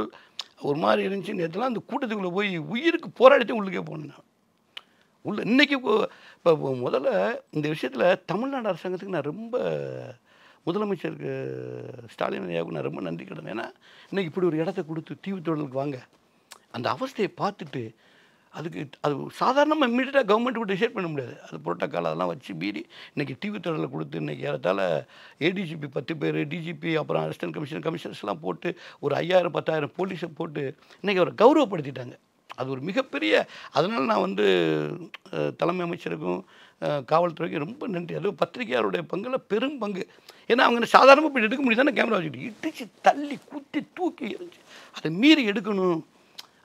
Speaker 4: ஒரு மாதிரி இருந்துச்சு. நேற்றுலாம் அந்த கூட்டத்துக்குள்ளே போய் உயிருக்கு போராடித்தான் உள்ளுக்கே போனேன் உள்ள இன்றைக்கி இப்போ முதல்ல இந்த விஷயத்தில் தமிழ்நாடு அரசாங்கத்துக்கு நான் ரொம்ப முதலமைச்சருக்கு ஸ்டாலின் ஐயாவுக்கு நான் ரொம்ப நன்றி கிடந்தேன் ஏன்னா இன்னைக்கு இப்படி ஒரு இடத்த கொடுத்து தீவு தொழிலுக்கு வாங்க அந்த அவஸ்தையை பார்த்துட்டு அதுக்கு அது சாதாரணமாக இம்மீடியட்டாக கவர்மெண்ட் கூட டிசைட் பண்ண முடியாது. அது புரோட்டோக்கால் அதெல்லாம் வச்சு மீறி இன்றைக்கி டிவி தொடரில் கொடுத்து இன்றைக்கி ஏறத்தால் ஏடிஜிபி பத்து பேர் டிஜிபி அப்புறம் அசிஸ்டன்ட் கமிஷனர் கமிஷனர்ஸ்லாம் போட்டு ஒரு ஐயாயிரம் பத்தாயிரம் போலீஸை போட்டு இன்றைக்கி அவரை கௌரவப்படுத்திட்டாங்க. அது ஒரு மிகப்பெரிய அதனால் நான் வந்து தலைமை அமைச்சருக்கும் காவல்துறைக்கும் ரொம்ப நன்றி. அதுவும் பத்திரிகையாளருடைய பங்கில் பெரும் பங்கு. ஏன்னா அவங்க சாதாரணமாக இப்படி எடுக்க முடியுதானே கேமரா வச்சுக்கிட்டு. இடித்து தள்ளி குத்தி தூக்கி எறிஞ்சு அதை மீறி எடுக்கணும்.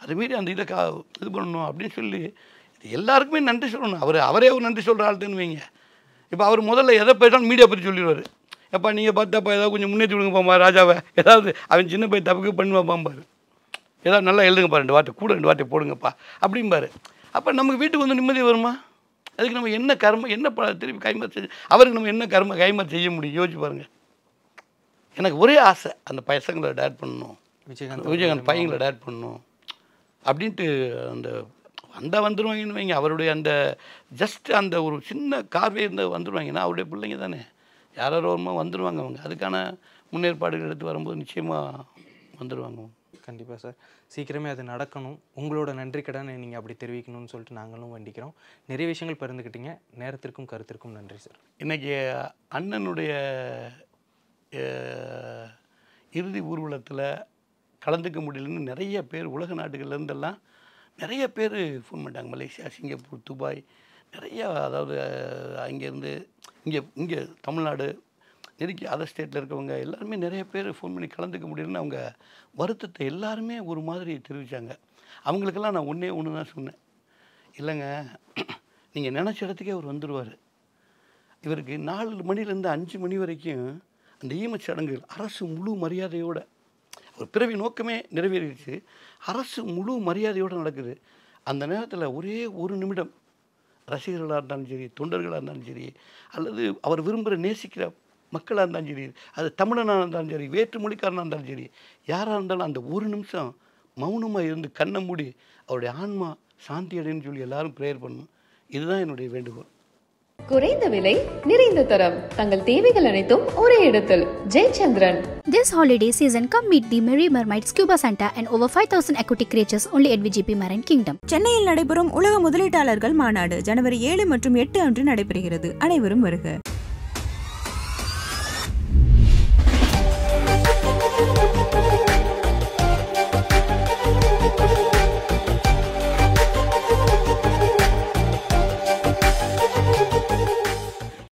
Speaker 4: அதை மீறி அந்த இதை கா இது பண்ணணும் அப்படின்னு சொல்லி இது எல்லாருக்குமே நன்றி சொல்லணும். அவர் அவரே ஒரு நன்றி சொல்கிற ஆள்துன்னு வைங்க. இப்போ அவர் முதல்ல எதை பேசினாலும் மீடியா பற்றி சொல்லிடுவார். எப்பா நீங்கள் பார்த்தாப்பா ஏதாவது கொஞ்சம் முன்னேற்றி விடுங்க பாம்பா ராஜாவை. ஏதாவது அவன் சின்ன பையன் தப்புக்கு பண்ணுவான் பாம்பாரு ஏதாவது நல்லா எழுதுங்கப்பா ரெண்டு வார்த்தை கூட ரெண்டு வார்த்தை போடுங்கப்பா அப்படிம்பாரு. அப்போ நமக்கு வீட்டுக்கு வந்து நிம்மதி வருமா? அதுக்கு நம்ம என்ன கர்மம் என்ன ப திருப்பி கைமாறு செஞ்சு அவருக்கு நம்ம என்ன கர்ம கைமாறு செய்ய முடியும்? யோசிச்சு பாருங்கள் எனக்கு ஒரே ஆசை அந்த பசங்களை டேட் பண்ணணும்.
Speaker 5: விஜயகாந்த்
Speaker 4: விஜயகாந்த் பையங்களை டேட் பண்ணணும். அப்படின்ட்டு அந்த வந்தால் வந்துடுவாங்கன்னு வைங்க அவருடைய அந்த ஜஸ்ட் அந்த ஒரு சின்ன கார்வே இருந்தால் வந்துடுவாங்கன்னா அவருடைய பிள்ளைங்க தானே. யாரோ வருமா வந்துடுவாங்க அவங்க. அதுக்கான முன்னேற்பாடுகள் எடுத்து வரும்போது நிச்சயமாக வந்துடுவாங்க அவங்க.
Speaker 5: கண்டிப்பாக சார். சீக்கிரமே அது நடக்கணும். உங்களோட நன்றி கடனை நீங்கள் அப்படி தெரிவிக்கணும்னு சொல்லிட்டு நாங்களும் வண்டிக்கிறோம். நிறைய விஷயங்கள் பகிர்ந்துக்கிட்டீங்க. நேரத்திற்கும் கருத்திற்கும் நன்றி சார்.
Speaker 4: இன்றைக்கி அண்ணனுடைய இறுதி ஊர்வலத்தில் கலந்துக்க முடியலன்னு நிறைய பேர் உலக நாடுகள்லேருந்தெல்லாம் நிறைய பேர் ஃபோன் பண்ணிட்டாங்க. மலேசியா சிங்கப்பூர் துபாய் நிறையா அதாவது அங்கேருந்து இங்கே இங்கே தமிழ்நாடு நெருக்கி அதர் ஸ்டேட்டில் இருக்கவங்க எல்லாருமே நிறைய பேர் ஃபோன் பண்ணி கலந்துக்க முடியலன்னு அவங்க வருத்தத்தை எல்லாருமே ஒரு மாதிரி தெரிவித்தாங்க அவங்களுக்கெல்லாம் நான் ஒன்றே ஒன்று தான் சொன்னேன். இல்லைங்க நீங்கள் நினச்ச இடத்துக்கே அவர் வந்துடுவார் இவருக்கு நாலு மணிலேருந்து அஞ்சு மணி வரைக்கும் அந்த ஈமச் சடங்குகள் அரசு முழு மரியாதையோடு ஒரு பிறவி நோக்கமே நிறைவேறிடுச்சு. அரசு முழு மரியாதையோடு நடக்குது. அந்த நேரத்தில் ஒரே ஒரு நிமிடம் ரசிகர்களாக இருந்தாலும் சரி தொண்டர்களாக இருந்தாலும் சரி அல்லது அவர் விரும்புகிற நேசிக்கிற மக்களாக இருந்தாலும் சரி அது தமிழனாக இருந்தாலும் சரி வேற்று மொழிக்காரனாக இருந்தாலும் சரி யாராக இருந்தாலும் அந்த ஒரு நிமிஷம் மௌனமாக இருந்து கண்ணை மூடி அவருடைய ஆன்மா சாந்தி அடைன்னு சொல்லி எல்லாரும் ப்ரேயர் பண்ணணும். இதுதான் என்னுடைய வேண்டுகோள்.
Speaker 1: குறைந்த விலை நிறைந்த தரம். தங்கள் தேவைகள் அனைத்தும் ஒரே இடத்தில். Jayachandran.
Speaker 2: This holiday season, come meet the Merry Mermaid Scuba Santa and over 5000 aquatic creatures only at VGP Marine Kingdom.
Speaker 3: சென்னையில் நடைபெறும் உலக முதலீட்டாளர்கள் மாநாடு ஜனவரி ஏழு மற்றும் எட்டு அன்று நடைபெறுகிறது. அனைவரும் வருக.